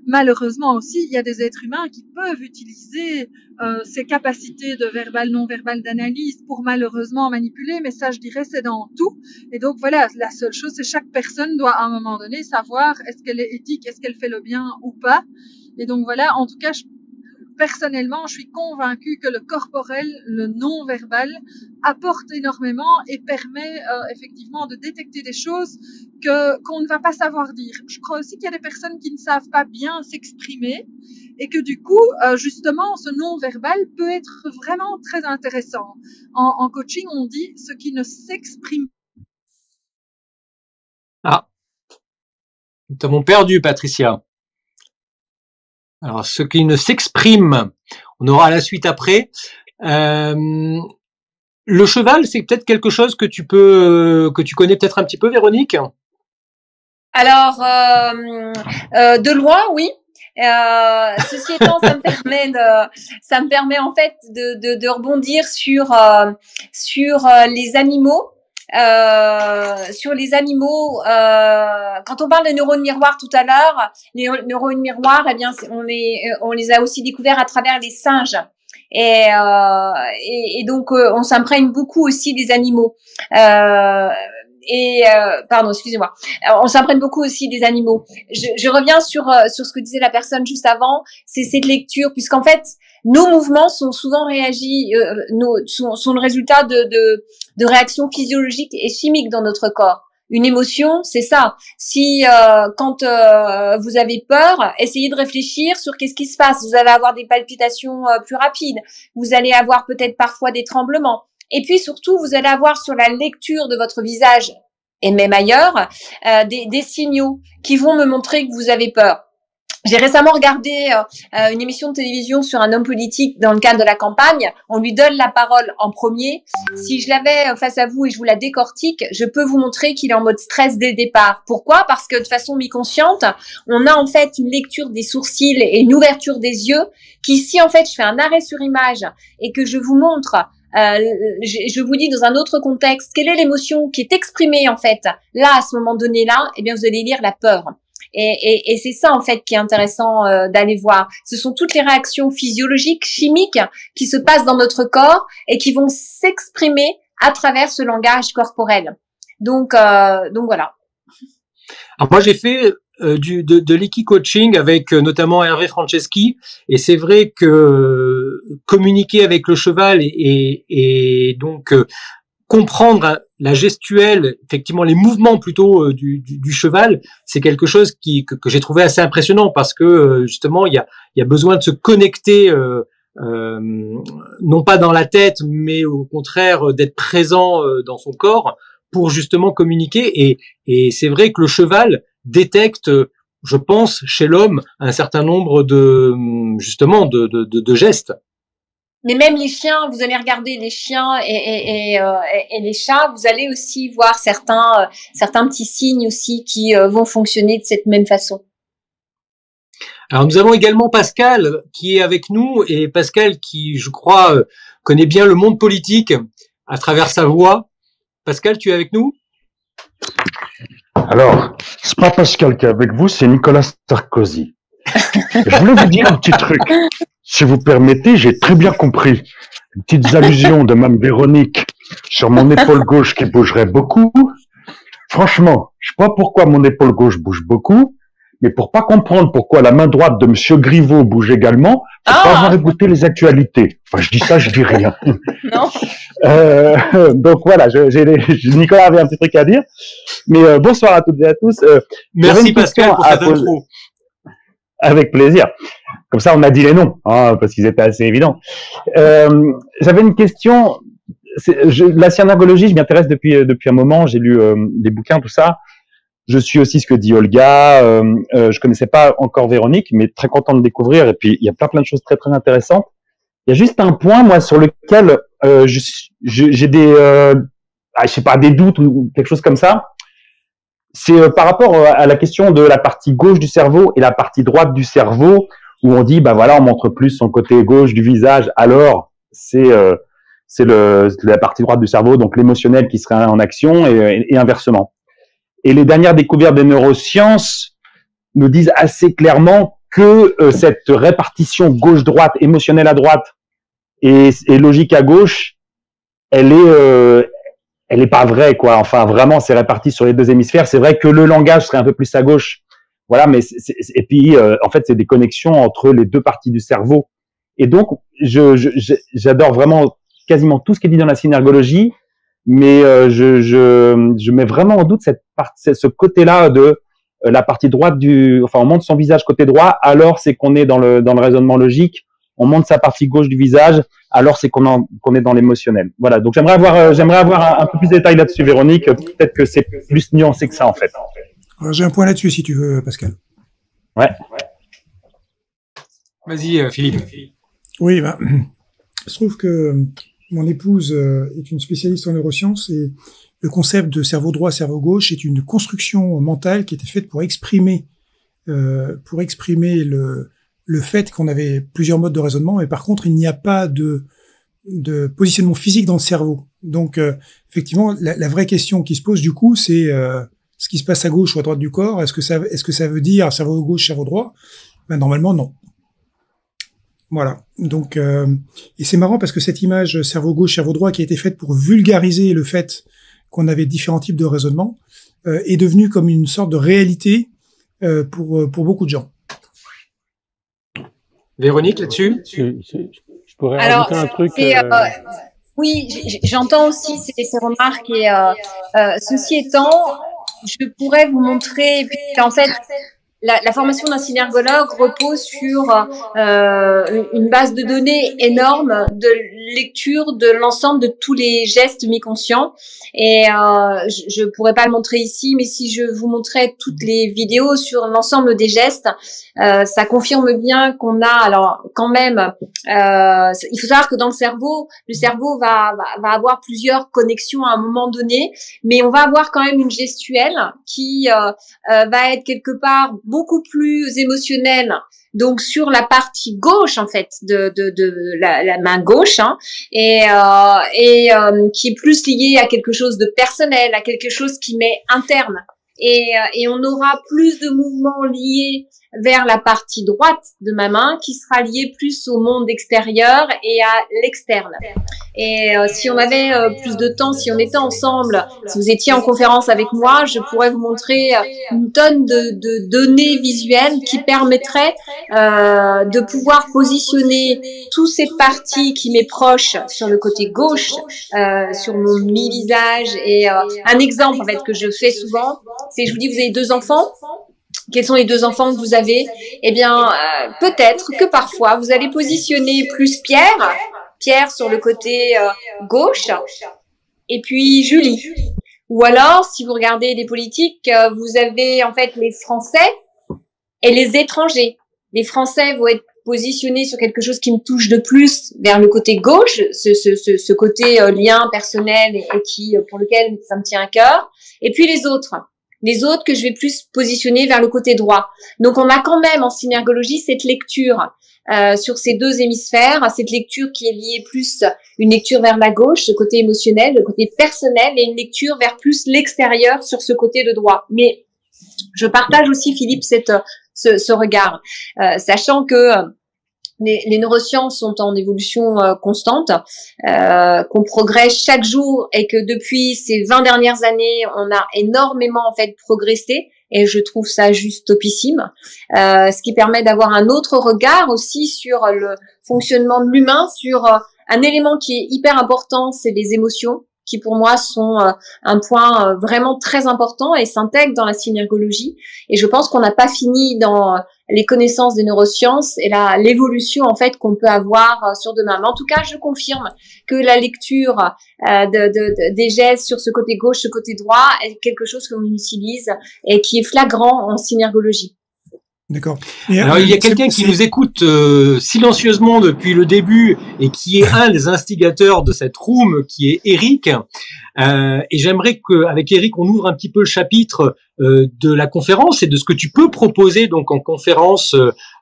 malheureusement aussi, il y a des êtres humains qui peuvent utiliser euh, ces capacités de verbal, non verbal, d'analyse pour malheureusement manipuler, mais ça, je dirais, c'est dans tout. Et donc voilà, la seule chose, c'est chaque personne doit à un moment donné savoir est-ce qu'elle est éthique, est-ce qu'elle fait le bien ou pas. Et donc voilà, en tout cas, je personnellement, je suis convaincue que le corporel, le non-verbal, apporte énormément et permet euh, effectivement de détecter des choses que qu'on ne va pas savoir dire. Je crois aussi qu'il y a des personnes qui ne savent pas bien s'exprimer et que du coup, euh, justement, ce non-verbal peut être vraiment très intéressant. En, en coaching, on dit ce qui ne s'exprime. Ah, nous t'avons perdu, Patricia. Alors, ce qui ne s'exprime, on aura la suite après. Euh, le cheval, c'est peut-être quelque chose que tu peux, que tu connais peut-être un petit peu, Véronique? Alors, euh, euh, de loin, oui. Euh, ceci étant, ça me permet ça me permet en fait de, rebondir sur euh, sur euh, les animaux euh, sur les animaux, euh, quand on parle de neurones miroirs tout à l'heure, les neurones miroirs, eh bien, on les, on les a aussi découverts à travers les singes. Et, euh, et, donc, euh, on s'imprègne beaucoup aussi des animaux. Euh, et pardon, excusez-moi. On s'imprègne beaucoup aussi des animaux. Je, je reviens sur sur ce que disait la personne juste avant. C'est cette lecture, puisqu'en fait, nos mouvements sont souvent réagis, euh, nos, sont, sont, le résultat de, de, de, réactions physiologiques et chimiques dans notre corps. Une émotion, c'est ça. Si euh, quand euh, vous avez peur, essayez de réfléchir sur qu'est-ce qui se passe. Vous allez avoir des palpitations euh, plus rapides. Vous allez avoir peut-être parfois des tremblements. Et puis surtout, vous allez avoir sur la lecture de votre visage et même ailleurs euh, des, des signaux qui vont me montrer que vous avez peur. J'ai récemment regardé euh, euh, une émission de télévision sur un homme politique dans le cadre de la campagne. On lui donne la parole en premier. Si je l'avais euh, face à vous et je vous la décortique, je peux vous montrer qu'il est en mode stress dès le départ. Pourquoi? Parce que de façon mi-consciente, on a en fait une lecture des sourcils et une ouverture des yeux qui, si en fait je fais un arrêt sur image et que je vous montre euh, je, je, vous dis dans un autre contexte, quelle est l'émotion qui est exprimée en fait là à ce moment donné là Eh bien, vous allez lire la peur. Et, et, et c'est ça en fait qui est intéressant euh, d'aller voir. Ce sont toutes les réactions physiologiques, chimiques qui se passent dans notre corps et qui vont s'exprimer à travers ce langage corporel. Donc, euh, donc voilà. Alors moi j'ai fait euh, du, de, de l'iki-coaching avec euh, notamment Hervé Franceschi et c'est vrai que communiquer avec le cheval et, et, et donc comprendre la gestuelle, effectivement les mouvements plutôt euh, du, du, du, cheval, c'est quelque chose qui, que, que j'ai trouvé assez impressionnant parce que euh, justement il y a, il y a besoin de se connecter, euh, euh non pas dans la tête, mais au contraire d'être présent dans son corps pour justement communiquer. Et, et c'est vrai que le cheval détecte, je pense, chez l'homme un certain nombre de justement de, de, de gestes. Mais même les chiens, vous allez regarder les chiens et, et, et, euh, et les chats, vous allez aussi voir certains, euh, certains petits signes aussi qui euh, vont fonctionner de cette même façon. Alors nous avons également Pascal qui est avec nous et Pascal qui, je crois, connaît bien le monde politique à travers sa voix. Pascal, tu es avec nous? Alors, c'est pas Pascal qui est avec vous, c'est Nicolas Sarkozy. Je voulais vous dire un petit truc. Si vous permettez, j'ai très bien compris. Une petites allusions de Mme Véronique sur mon épaule gauche qui bougerait beaucoup. Franchement, je sais pas pourquoi mon épaule gauche bouge beaucoup, Mais pour pas comprendre pourquoi la main droite de Monsieur Griveaux bouge également, faut pas Ah avoir écouté les actualités. Enfin, je dis ça, je dis rien. Non. Euh, donc voilà, je, j'ai les- je- Nicolas avait un petit truc à dire. Mais euh, bonsoir à toutes et à tous. Euh, Merci Pascal pour à cette intro. Avec plaisir. Comme ça, on a dit les noms, hein, parce qu'ils étaient assez évidents. Euh, J'avais une question. Je, la cyanurgologie, je m'y intéresse depuis euh, depuis un moment. J'ai lu euh, des bouquins, tout ça. Je suis aussi ce que dit Olga. Euh, euh, je connaissais pas encore Véronique, mais très content de découvrir. Et puis, il y a plein plein de choses très très intéressantes. Il y a juste un point, moi, sur lequel euh, j'ai des, ah, je sais pas, des doutes ou quelque chose comme ça c'est par rapport à la question de la partie gauche du cerveau et la partie droite du cerveau, où on dit, bah voilà, on montre plus son côté gauche du visage, alors c'est euh, c'est la partie droite du cerveau, donc l'émotionnel qui serait en action et, et inversement. Et les dernières découvertes des neurosciences nous disent assez clairement que euh, cette répartition gauche-droite, émotionnelle à droite et, et logique à gauche, elle est euh, elle est pas vraie, quoi. Enfin, vraiment, c'est réparti sur les deux hémisphères. C'est vrai que le langage serait un peu plus à gauche. Voilà, mais et puis, euh, en fait, c'est des connexions entre les deux parties du cerveau. Et donc, je, je- j'adore vraiment quasiment tout ce qui est dit dans la synergologie, mais euh, je, je, je mets vraiment en doute cette ce côté-là de euh, la partie droite du, enfin, on monte son visage côté droit, alors c'est qu'on est dans le dans le raisonnement logique. On monte sa partie gauche du visage, alors c'est qu'on qu'on est dans l'émotionnel. Voilà. Donc j'aimerais avoir euh, j'aimerais avoir un peu plus de détails là-dessus, Véronique. Peut-être que c'est plus nuancé que ça en fait. Alors, J'ai un point là-dessus si tu veux, Pascal. Ouais. Vas-y euh, Philippe. Oui, ben, je trouve que mon épouse euh, est une spécialiste en neurosciences et le concept de cerveau droit, cerveau gauche est une construction mentale qui était faite pour exprimer, euh, pour exprimer le, le fait qu'on avait plusieurs modes de raisonnement, mais par contre, il n'y a pas de, de positionnement physique dans le cerveau. Donc, euh, effectivement, la, la vraie question qui se pose du coup, c'est euh, ce qui se passe à gauche ou à droite du corps. Est-ce que ça, est-ce que ça veut dire cerveau gauche, cerveau droit? Ben, Normalement, non. Voilà. Donc, euh, et c'est marrant parce que cette image cerveau gauche, cerveau droit qui a été faite pour vulgariser le fait qu'on avait différents types de raisonnement euh, est devenue comme une sorte de réalité euh, pour pour beaucoup de gens. Véronique là-dessus? Je, je- je pourrais Alors, rajouter un truc. euh, euh, Oui, j'entends aussi ces, ces remarques et euh, euh, ceci étant, je pourrais vous montrer en fait la, la formation d'un synergologue repose sur euh, une base de données énorme de lecture de l'ensemble de tous les gestes mi-conscients. Et euh, je ne pourrais pas le montrer ici, mais si je vous montrais toutes les vidéos sur l'ensemble des gestes, euh, ça confirme bien qu'on a, alors quand même, euh, il faut savoir que dans le cerveau, le cerveau va, va, va avoir plusieurs connexions à un moment donné, mais on va avoir quand même une gestuelle qui euh, euh, va être quelque part beaucoup plus émotionnelle. Donc sur la partie gauche en fait de, de, de la, la main gauche hein, et, euh, et euh, qui est plus liée à quelque chose de personnel, à quelque chose qui m'est interne. Et, euh, et on aura plus de mouvements liés vers la partie droite de ma main qui sera liée plus au monde extérieur et à l'externe. Et euh, si on avait euh, plus de temps, si on était ensemble, si vous étiez en conférence avec moi, je pourrais vous montrer euh, une tonne de, de données visuelles qui permettraient euh, de pouvoir positionner tous ces parties qui m'est proche sur le côté gauche, euh, sur mon mi-visage. Et euh, un exemple en fait que je fais souvent, c'est je vous dis vous avez deux enfants. Quels sont les deux enfants que vous avez Eh bien, euh, peut-être que parfois vous allez positionner plus Pierre, Pierre sur le côté euh, gauche, et puis Julie. Ou alors, si vous regardez les politiques, euh, vous avez en fait les Français et les étrangers. Les Français vont être positionnés sur quelque chose qui me touche de plus vers le côté gauche, ce, ce, ce, ce côté euh, lien personnel et, et qui euh, pour lequel ça me tient à cœur. Et puis les autres, les autres que je vais plus positionner vers le côté droit. Donc on a quand même en synergologie cette lecture euh, sur ces deux hémisphères, cette lecture qui est liée plus une lecture vers la gauche, ce côté émotionnel, le côté personnel, et une lecture vers plus l'extérieur sur ce côté de droit. Mais je partage aussi, Philippe, cette, ce, ce regard, euh, sachant que les, les, neurosciences sont en évolution euh, constante, euh, qu'on progresse chaque jour et que depuis ces 20 dernières années, on a énormément en fait progressé. et je trouve ça juste topissime. Euh, ce qui permet d'avoir un autre regard aussi sur le fonctionnement de l'humain, sur euh, un élément qui est hyper important, c'est les émotions qui pour moi sont euh, un point euh, vraiment très important et s'intègrent dans la synergologie. Et je pense qu'on n'a pas fini dans les connaissances des neurosciences et la l'évolution en fait qu'on peut avoir sur demain. Mais en tout cas, je confirme que la lecture de, de, des gestes sur ce côté gauche, ce côté droit est quelque chose que l'on utilise et qui est flagrant en synergologie. D'accord. Alors, il y a quelqu'un qui nous écoute euh, silencieusement depuis le début et qui est un des instigateurs de cette room, qui est Eric. Euh, et j'aimerais qu'avec Eric, on ouvre un petit peu le chapitre euh, de la conférence et de ce que tu peux proposer donc en conférence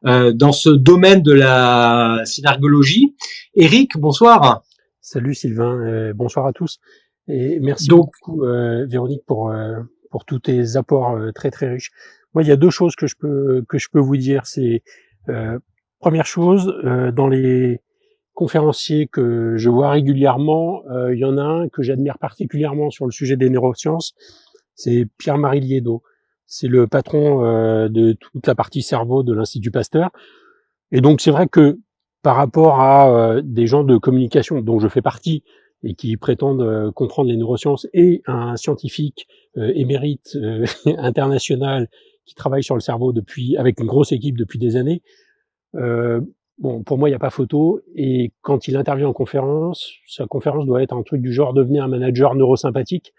euh, dans ce domaine de la synergologie. Eric, bonsoir. Salut Sylvain, bonsoir à tous. Et merci beaucoup Véronique pour, pour tous tes apports très très riches. Moi, il y a deux choses que je peux que je peux vous dire. C'est euh, première chose, euh, dans les conférenciers que je vois régulièrement, euh, il y en a un que j'admire particulièrement sur le sujet des neurosciences, c'est Pierre-Marie Liedo. C'est le patron euh, de toute la partie cerveau de l'Institut Pasteur. Et donc c'est vrai que par rapport à des gens de communication dont je fais partie et qui prétendent comprendre les neurosciences et un scientifique émérite international qui travaille sur le cerveau depuis avec une grosse équipe depuis des années. Euh, bon, pour moi, il n'y a pas photo. Et quand il intervient en conférence, sa conférence doit être un truc du genre devenir un manager neurosympathique.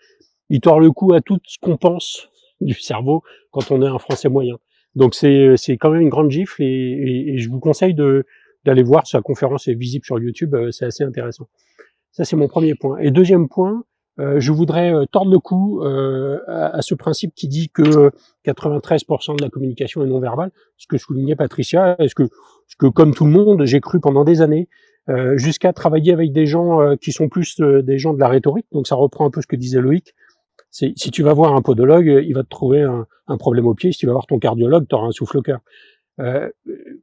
Il tord le coup à tout ce qu'on pense du cerveau quand on est un Français moyen. Donc c'est c'est quand même une grande gifle et, je vous conseille de d'aller voir sa conférence est visible sur YouTube. Euh, c'est assez intéressant. Ça c'est mon premier point. Et deuxième point, euh, je voudrais euh, tordre le cou à, ce principe qui dit que 93% de la communication est non verbale, ce que soulignait Patricia, est-ce que, ce que comme tout le monde, j'ai cru pendant des années, jusqu'à travailler avec des gens qui sont plus des gens de la rhétorique, donc ça reprend un peu ce que disait Loïc. Si tu vas voir un podologue, il va te trouver un, problème au pied. Si tu vas voir ton cardiologue, tu auras un souffle au cœur. Euh,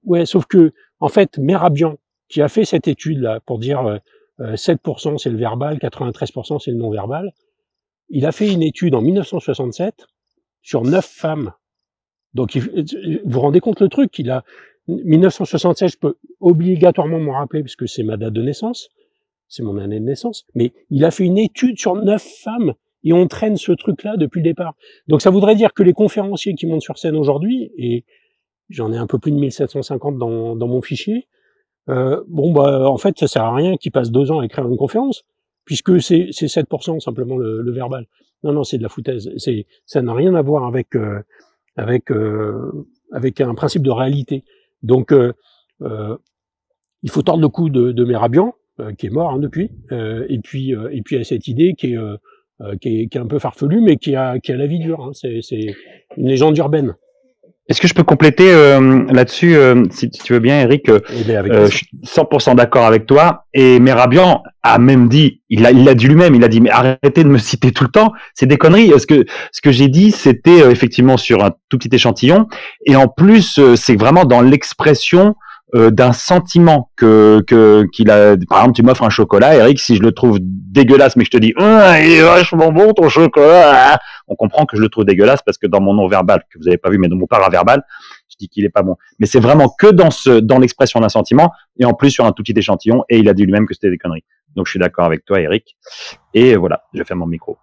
ouais, sauf que en fait, Merabian, qui a fait cette étude là pour dire 7% euh, c'est le verbal, 93% c'est le non-verbal. Il a fait une étude en 1967 sur 9 femmes. Donc, vous vous rendez compte le truc Il a 1967, je peux obligatoirement m'en rappeler puisque c'est ma date de naissance, c'est mon année de naissance. Mais il a fait une étude sur 9 femmes et on traîne ce truc-là depuis le départ. Donc, ça voudrait dire que les conférenciers qui montent sur scène aujourd'hui, et j'en ai un peu plus de 1750 dans, dans mon fichier, euh, bon, bah, en fait, ça sert à rien qu'ils passent deux ans à écrire une conférence, puisque c'est 7% simplement le, le, verbal. Non, non, c'est de la foutaise. C'est, ça n'a rien à voir avec euh, avec euh, avec un principe de réalité. Donc, euh, il faut tordre le cou de, de Mérabian, qui est mort hein, depuis, et puis et puis à cette idée qui est, qui est, qui est un peu farfelue, mais qui a qui a la vie dure. Hein. C'est, c'est une légende urbaine. Est-ce que je peux compléter euh, là-dessus, euh, si, tu veux bien, Eric euh, eh Je suis 100% d'accord avec toi. Et Merabian a même dit, il a, il a dit lui-même, il a dit, mais arrêtez de me citer tout le temps, c'est des conneries. Ce que, ce que j'ai dit, c'était effectivement sur un tout petit échantillon. Et en plus, c'est vraiment dans l'expression euh, d'un sentiment que qu'il a. Par exemple, tu m'offres un chocolat, Eric, si je le trouve dégueulasse, mais que je te dis, ah, il est vachement bon ton chocolat, on comprend que je le trouve dégueulasse parce que dans mon nom verbal, que vous n'avez pas vu, mais dans mon paraverbal, je dis qu'il est pas bon. Mais c'est vraiment que dans ce, dans l'expression d'un sentiment, et en plus sur un tout petit échantillon, et il a dit lui-même que c'était des conneries. Donc je suis d'accord avec toi, Eric. Et voilà, je fais mon micro.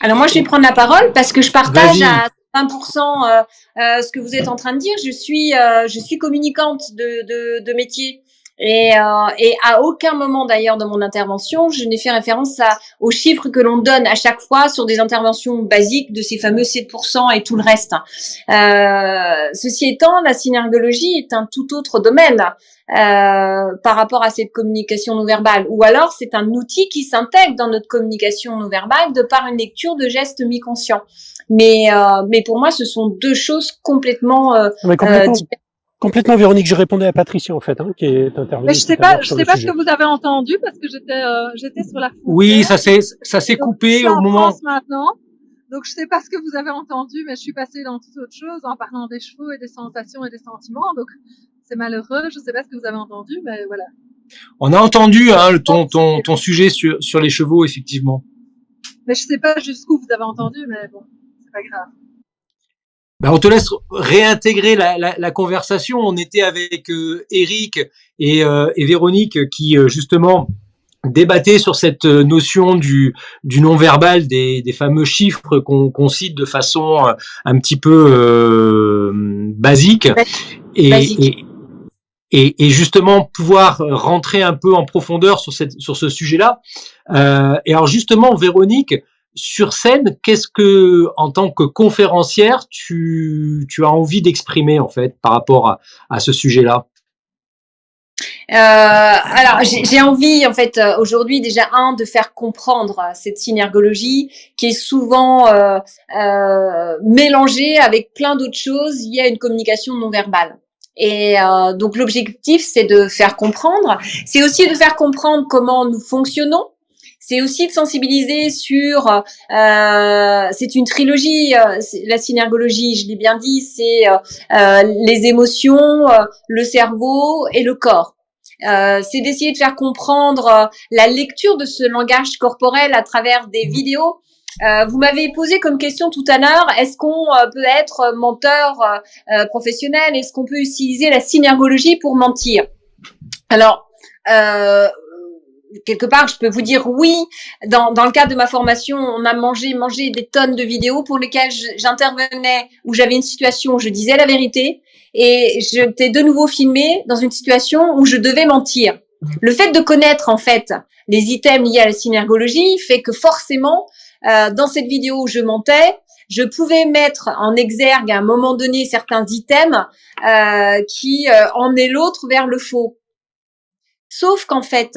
Alors moi, je vais prendre la parole parce que je partage à 20% euh, euh, ce que vous êtes en train de dire. Je suis, euh, je suis communicante de, de, de métier. Et, euh, et, à aucun moment d'ailleurs de mon intervention, je n'ai fait référence à, aux chiffres que l'on donne à chaque fois sur des interventions basiques de ces fameux 7% et tout le reste. Euh, ceci étant, la synergologie est un tout autre domaine par rapport à cette communication non verbale. Ou alors c'est un outil qui s'intègre dans notre communication non verbale de par une lecture de gestes mi-conscients. Mais, euh, mais pour moi, ce sont deux choses complètement, euh, complètement. différentes complètement Véronique. Je répondais à Patricia en fait, hein, qui est intervenue. Mais je sais pas, je sais pas ce que vous avez entendu parce que j'étais, euh, j'étais sur la frontière. Oui, ça s'est, ça s'est coupé au moment. France maintenant. Donc je sais pas ce que vous avez entendu, mais je suis passée dans toute autre chose en parlant des chevaux et des sensations et des sentiments. Donc c'est malheureux. Je sais pas ce que vous avez entendu, mais voilà. On a entendu hein, ton, ton, ton sujet sur, sur les chevaux, effectivement. Mais je sais pas jusqu'où vous avez entendu, mais bon, c'est pas grave. Ben, on te laisse réintégrer la, la, la conversation. On était avec euh, Eric et, euh, et, Véronique qui euh, justement débattaient sur cette notion du, du non-verbal, des, des, fameux chiffres qu'on cite de façon un petit peu basique. Et, et, et, et, justement pouvoir rentrer un peu en profondeur sur, cette, sur ce sujet-là. et alors justement, Véronique, sur scène, qu'est-ce que, en tant que conférencière, tu, tu as envie d'exprimer en fait par rapport à, à ce sujet-là? Euh, alors, j'ai envie, en fait, euh, aujourd'hui déjà un de faire comprendre cette synergologie qui est souvent euh, euh, mélangée avec plein d'autres choses. Y a une communication non verbale. Et euh, donc l'objectif, c'est de faire comprendre. C'est aussi de faire comprendre comment nous fonctionnons c'est aussi de sensibiliser sur, euh, c'est une trilogie, euh, la synergologie, je l'ai bien dit, c'est euh, les émotions, le cerveau et le corps. c'est d'essayer de faire comprendre la lecture de ce langage corporel à travers des vidéos. Vous m'avez posé comme question tout à l'heure, est-ce qu'on peut être menteur professionnel? Est-ce qu'on peut utiliser la synergologie pour mentir? Alors, quelque part, je peux vous dire oui. Dans, dans le cadre de ma formation, on a mangé, mangé des tonnes de vidéos pour lesquelles j'intervenais, où j'avais une situation où je disais la vérité, et j'étais de nouveau filmée dans une situation où je devais mentir. Le fait de connaître en fait les items liés à la synergologie fait que forcément, euh, dans cette vidéo où je mentais, je pouvais mettre en exergue à un moment donné certains items euh, qui euh, emmenaient l'autre vers le faux. Sauf qu'en fait,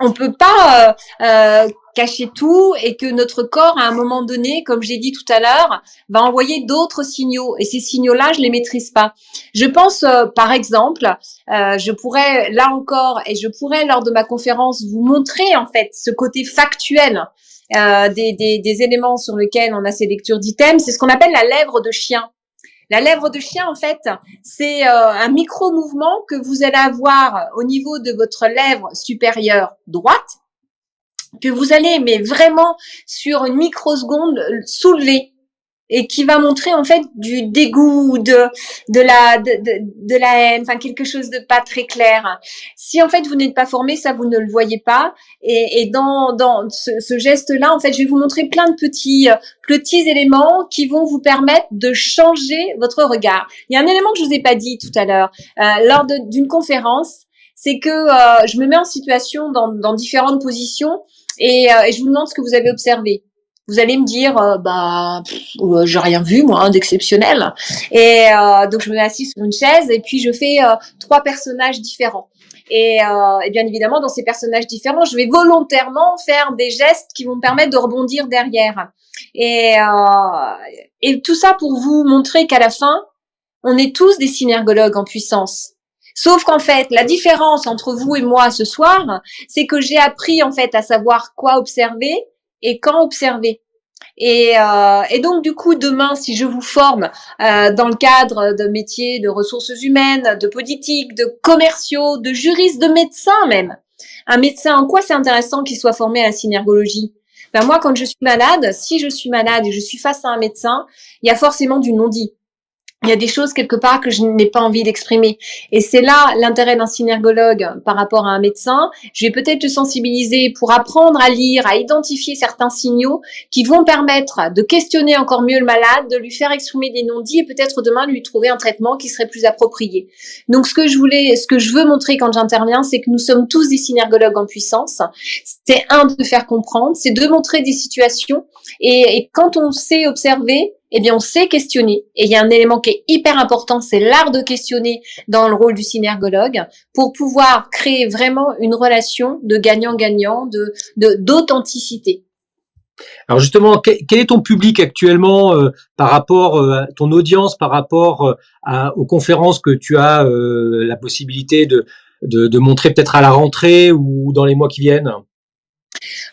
on peut pas euh, euh, cacher tout et que notre corps, à un moment donné, comme j'ai dit tout à l'heure, va envoyer d'autres signaux. Et ces signaux-là, je les maîtrise pas. Je pense, euh, par exemple, je pourrais, là encore, et je pourrais, lors de ma conférence, vous montrer, en fait, ce côté factuel des, des, des éléments sur lesquels on a ces lectures d'items. C'est ce qu'on appelle la lèvre de chien. La lèvre de chien, en fait, c'est euh, un micro-mouvement que vous allez avoir au niveau de votre lèvre supérieure droite, que vous allez, mais vraiment sur une microseconde, soulever et qui va montrer en fait du dégoût, de de la de, de, la haine, enfin quelque chose de pas très clair. Si en fait vous n'êtes pas formé, ça vous ne le voyez pas. Et, et dans dans ce, ce geste-là, en fait, je vais vous montrer plein de petits petits éléments qui vont vous permettre de changer votre regard. Il y a un élément que je vous ai pas dit tout à l'heure euh, lors d'une conférence, c'est que euh, je me mets en situation dans, dans différentes positions et, euh, et je vous demande ce que vous avez observé vous allez me dire euh, bah euh, j'ai rien vu moi hein, d'exceptionnel. Et euh, donc je me mets assise sur une chaise et puis je fais trois personnages différents. Et, et, bien évidemment dans ces personnages différents je vais volontairement faire des gestes qui vont me permettre de rebondir derrière. Et et tout ça pour vous montrer qu'à la fin on est tous des synergologues en puissance. Sauf qu'en fait, la différence entre vous et moi ce soir, c'est que j'ai appris en fait à savoir quoi observer et quand observer. Et, euh, et, donc du coup demain, si je vous forme euh, dans le cadre de métiers de ressources humaines, de politique, de commerciaux, de juristes, de médecins même, un médecin, en quoi c'est intéressant qu'il soit formé à la synergologie? Ben moi, quand je suis malade, si je suis malade et je suis face à un médecin, il y a forcément du non-dit il y a des choses quelque part que je n'ai pas envie d'exprimer. Et c'est là l'intérêt d'un synergologue par rapport à un médecin. Je vais peut-être te sensibiliser pour apprendre à lire, à identifier certains signaux qui vont permettre de questionner encore mieux le malade, de lui faire exprimer des non-dits et peut-être demain lui trouver un traitement qui serait plus approprié. Donc ce que je voulais, ce que je veux montrer quand j'interviens, c'est que nous sommes tous des synergologues en puissance. C'est un de faire comprendre, c'est de montrer des situations et, et quand on sait observer, eh bien, on sait questionner. Et il y a un élément qui est hyper important, c'est l'art de questionner dans le rôle du synergologue pour pouvoir créer vraiment une relation de gagnant-gagnant, d'authenticité. Alors justement, quel est ton public actuellement euh, par rapport euh, à ton audience, par rapport euh, aux conférences que tu as la possibilité de montrer peut-être à la rentrée ou dans les mois qui viennent?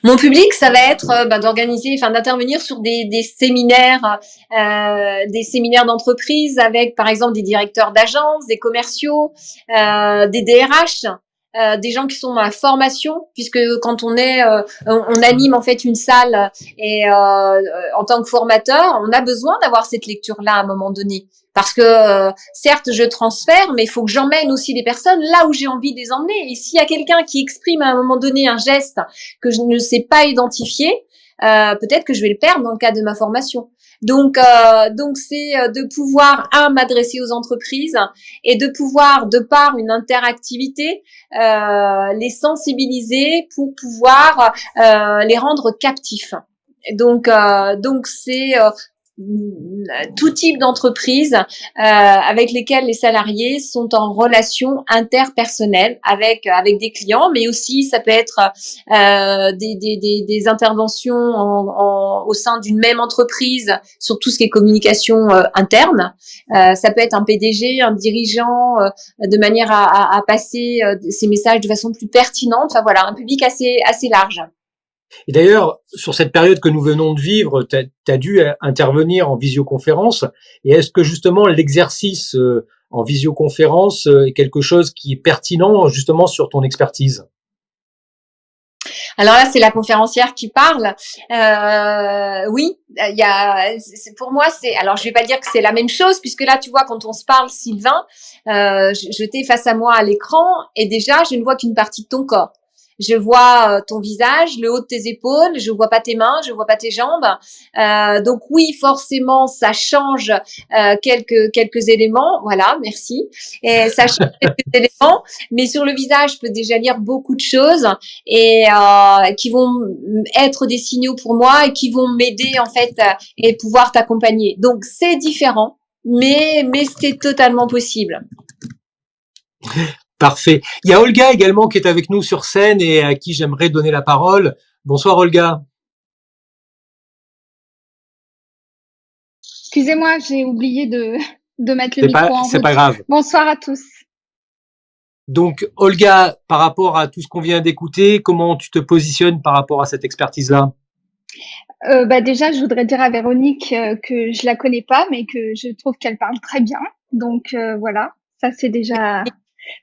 Mon public, ça va être euh, bah, d'organiser, enfin d'intervenir sur des, des séminaires, euh, des séminaires d'entreprise avec, par exemple, des directeurs d'agences, des commerciaux, euh, des DRH. euh, des gens qui sont dans la formation, puisque quand on est, euh, on, anime en fait une salle et euh, en tant que formateur, on a besoin d'avoir cette lecture-là à un moment donné. Parce que certes, je transfère, mais il faut que j'emmène aussi les personnes là où j'ai envie de les emmener. Et s'il y a quelqu'un qui exprime à un moment donné un geste que je ne sais pas identifier, peut-être que je vais le perdre dans le cadre de ma formation. Donc, euh, donc c'est euh, de pouvoir un m'adresser aux entreprises et de pouvoir, de par une interactivité, euh, les sensibiliser pour pouvoir les rendre captifs. Donc, donc c'est tout type d'entreprise euh, avec lesquelles les salariés sont en relation interpersonnelle avec avec des clients, mais aussi ça peut être euh, des, des, des, des, interventions en, en, au sein d'une même entreprise sur tout ce qui est communication euh, interne. Euh, ça peut être un PDG, un dirigeant, euh, de manière à, à, à passer ces messages de façon plus pertinente. Enfin voilà, un public assez assez large. Et d'ailleurs, sur cette période que nous venons de vivre, tu as, dû intervenir en visioconférence. Et est-ce que justement l'exercice euh, en visioconférence euh, est quelque chose qui est pertinent justement sur ton expertise? Alors là, c'est la conférencière qui parle. Euh, oui, il y a. Pour moi, c'est. Alors, je vais pas dire que c'est la même chose, puisque là, tu vois, quand on se parle, Sylvain, euh, je, je t'ai face à moi à l'écran, et déjà, je ne vois qu'une partie de ton corps je vois euh, ton visage, le haut de tes épaules, je vois pas tes mains, je vois pas tes jambes. Euh, donc oui, forcément, ça change euh, quelques quelques éléments. Voilà, merci. Et ça change quelques éléments, mais sur le visage, je peux déjà lire beaucoup de choses et euh, qui vont être des signaux pour moi et qui vont m'aider en fait et pouvoir t'accompagner. Donc c'est différent, mais mais c'est totalement possible. Parfait. Il y a Olga également qui est avec nous sur scène et à qui j'aimerais donner la parole. Bonsoir Olga. Excusez-moi, j'ai oublié de, de mettre le micro en C'est pas grave. Bonsoir à tous. Donc Olga, par rapport à tout ce qu'on vient d'écouter, comment tu te positionnes par rapport à cette expertise-là? Euh, bah déjà, je voudrais dire à Véronique euh, que je la connais pas, mais que je trouve qu'elle parle très bien. Donc euh, voilà, ça c'est déjà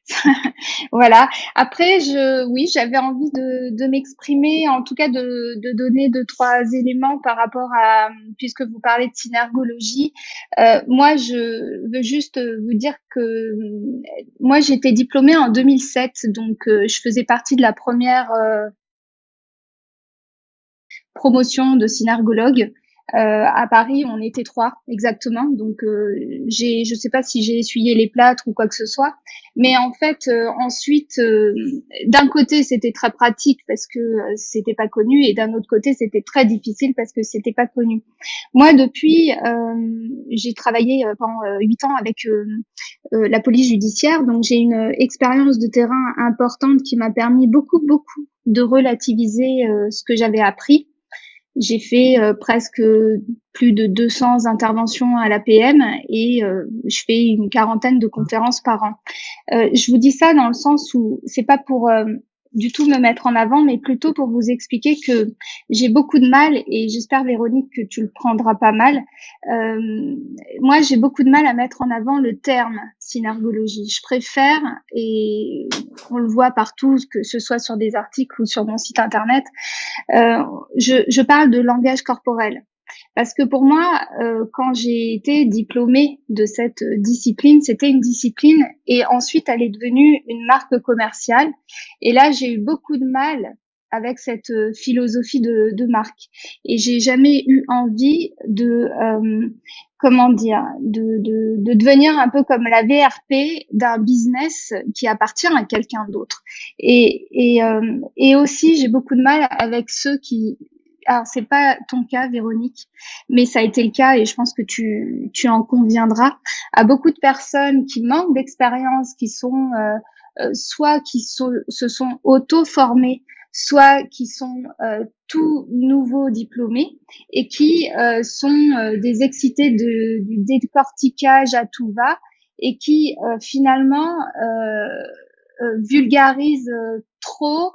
voilà. Après, je, oui, j'avais envie de, m'exprimer, en tout cas de, de, donner deux trois éléments par rapport à, puisque vous parlez de synergologie. Euh, moi, je veux juste vous dire que moi, j'étais diplômée en 2007, donc euh, je faisais partie de la première euh, promotion de synergologue. Euh, à Paris, on était trois exactement. Donc, euh, j'ai, je sais pas si j'ai essuyé les plâtres ou quoi que ce soit, mais en fait, euh, ensuite, euh, d'un côté, c'était très pratique parce que c'était pas connu, et d'un autre côté, c'était très difficile parce que c'était pas connu. Moi, depuis, j'ai travaillé pendant huit ans avec la police judiciaire, donc j'ai une expérience de terrain importante qui m'a permis beaucoup, beaucoup de relativiser ce que j'avais appris j'ai fait euh, presque plus de 200 interventions à l'APM et euh, je fais une quarantaine de conférences par an. Euh, je vous dis ça dans le sens où c'est pas pour du tout me mettre en avant, mais plutôt pour vous expliquer que j'ai beaucoup de mal, et j'espère Véronique que tu le prendras pas mal. Euh, moi, j'ai beaucoup de mal à mettre en avant le terme synergologie. Je préfère, et on le voit partout, que ce soit sur des articles ou sur mon site internet, euh, je, je parle de langage corporel. Parce que pour moi, euh, quand j'ai été diplômée de cette discipline, c'était une discipline et ensuite elle est devenue une marque commerciale. Et là, j'ai eu beaucoup de mal avec cette euh, philosophie de, de marque. Et j'ai jamais eu envie de, euh, comment dire, de, de, de, devenir un peu comme la VRP d'un business qui appartient à quelqu'un d'autre. Et, et, euh, et aussi, j'ai beaucoup de mal avec ceux qui alors c'est pas ton cas, Véronique, mais ça a été le cas et je pense que tu, tu en conviendras, à beaucoup de personnes qui manquent d'expérience, qui sont euh, euh, soit qui sont, se sont auto-formées, soit qui sont euh, tout nouveaux diplômés et qui euh, sont euh, des excités de, du décortiquage à tout va et qui finalement vulgarisent trop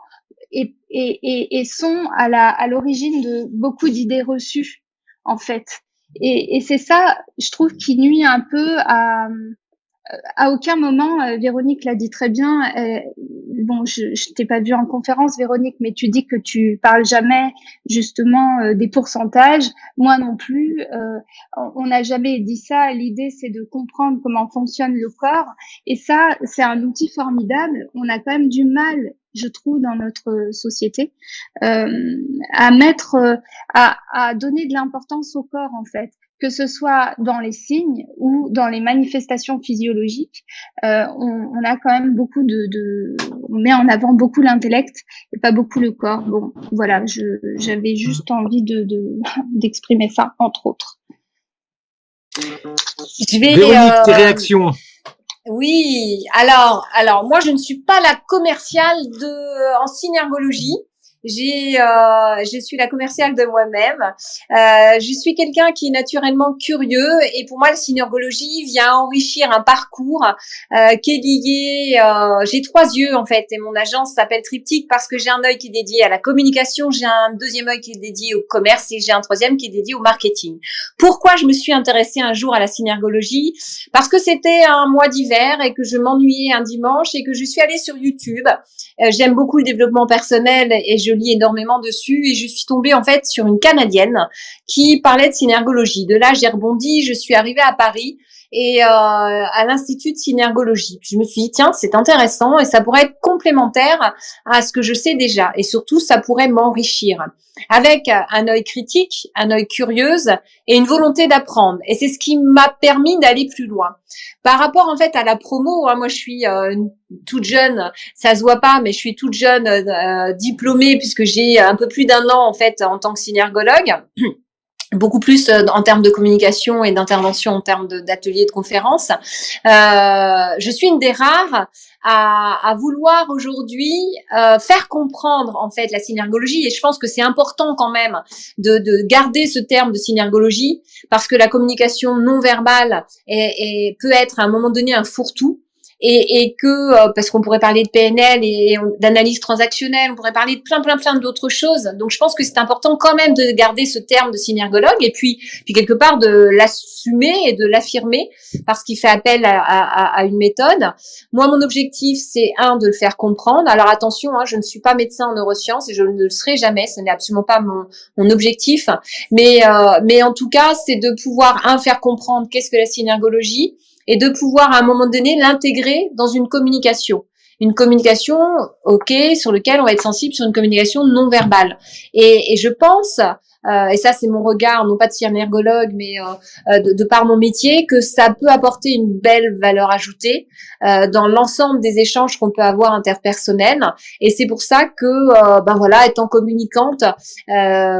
et, et, et, sont à la à l'origine de beaucoup d'idées reçues en fait. Et, et c'est ça, je trouve, qui nuit un peu à à aucun moment, euh, Véronique l'a dit très bien, euh, bon, je, je t'ai pas vu en conférence, Véronique, mais tu dis que tu parles jamais justement euh, des pourcentages. Moi non plus. Euh, on n'a jamais dit ça. L'idée, c'est de comprendre comment fonctionne le corps. Et ça, c'est un outil formidable. On a quand même du mal je trouve, dans notre société, euh, à mettre, à, à donner de l'importance au corps, en fait que ce soit dans les signes ou dans les manifestations physiologiques, euh, on, on, a quand même beaucoup de, de, on met en avant beaucoup l'intellect et pas beaucoup le corps. Bon, voilà, j'avais juste envie de d'exprimer ça entre autres. Je vais, Véronique, euh, tes réactions. Oui, alors, alors moi je ne suis pas la commerciale de en synergologie. J'ai, euh, je suis la commerciale de moi-même. Euh, je suis quelqu'un qui est naturellement curieux et pour moi, la synergologie vient enrichir un parcours euh, qui est lié. Euh, j'ai trois yeux en fait et mon agence s'appelle Triptyque parce que j'ai un œil qui est dédié à la communication, j'ai un deuxième œil qui est dédié au commerce et j'ai un troisième qui est dédié au marketing. Pourquoi je me suis intéressée un jour à la synergologie? Parce que c'était un mois d'hiver et que je m'ennuyais un dimanche et que je suis allée sur YouTube. Euh, j'aime beaucoup le développement personnel et je lis énormément dessus et je suis tombée en fait sur une Canadienne qui parlait de synergologie. De là, j'ai rebondi, je suis arrivée à Paris et euh, à l'institut de synergologie. je me suis dit tiens c'est intéressant et ça pourrait être complémentaire à ce que je sais déjà et surtout ça pourrait m'enrichir avec un œil critique, un œil curieuse et une volonté d'apprendre. Et c'est ce qui m'a permis d'aller plus loin. Par rapport en fait à la promo, hein, moi je suis euh, toute jeune, ça se voit pas, mais je suis toute jeune euh, diplômée puisque j'ai un peu plus d'un an en fait en tant que synergologue. Beaucoup plus euh, en termes de communication et d'intervention en termes d'ateliers de, conférences. Euh, je suis une des rares à, à vouloir aujourd'hui euh, faire comprendre en fait la synergologie et je pense que c'est important quand même de, de, garder ce terme de synergologie parce que la communication non verbale est, est, peut être à un moment donné un fourre-tout et, et que euh, parce qu'on pourrait parler de PNL et, d'analyse transactionnelle, on pourrait parler de plein plein plein d'autres choses. Donc je pense que c'est important quand même de garder ce terme de synergologue et puis puis quelque part de l'assumer et de l'affirmer parce qu'il fait appel à, à, à, une méthode. Moi mon objectif c'est un de le faire comprendre. Alors attention, hein, je ne suis pas médecin en neurosciences et je ne le serai jamais. Ce n'est absolument pas mon, mon objectif. Mais euh, mais en tout cas c'est de pouvoir un faire comprendre qu'est-ce que la synergologie et de pouvoir à un moment donné l'intégrer dans une communication. Une communication, ok, sur lequel on va être sensible sur une communication non verbale. Et, et je pense, euh, et ça c'est mon regard, non pas de synergologue, mais euh, euh, de, de, par mon métier, que ça peut apporter une belle valeur ajoutée euh, dans l'ensemble des échanges qu'on peut avoir interpersonnels. Et c'est pour ça que, euh, ben voilà, étant communicante,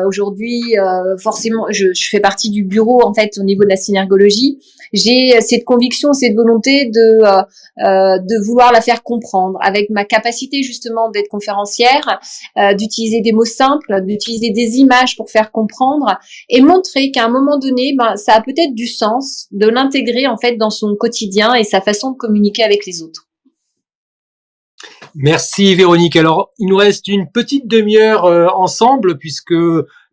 aujourd'hui, forcément, je, je, fais partie du bureau en fait au niveau de la synergologie j'ai cette conviction, cette volonté de euh, euh, de vouloir la faire comprendre avec ma capacité justement d'être conférencière, euh, d'utiliser des mots simples, d'utiliser des images pour faire comprendre et montrer qu'à un moment donné, ben, ça a peut-être du sens de l'intégrer en fait dans son quotidien et sa façon de communiquer avec les autres. Merci Véronique. Alors, il nous reste une petite demi-heure euh, ensemble puisque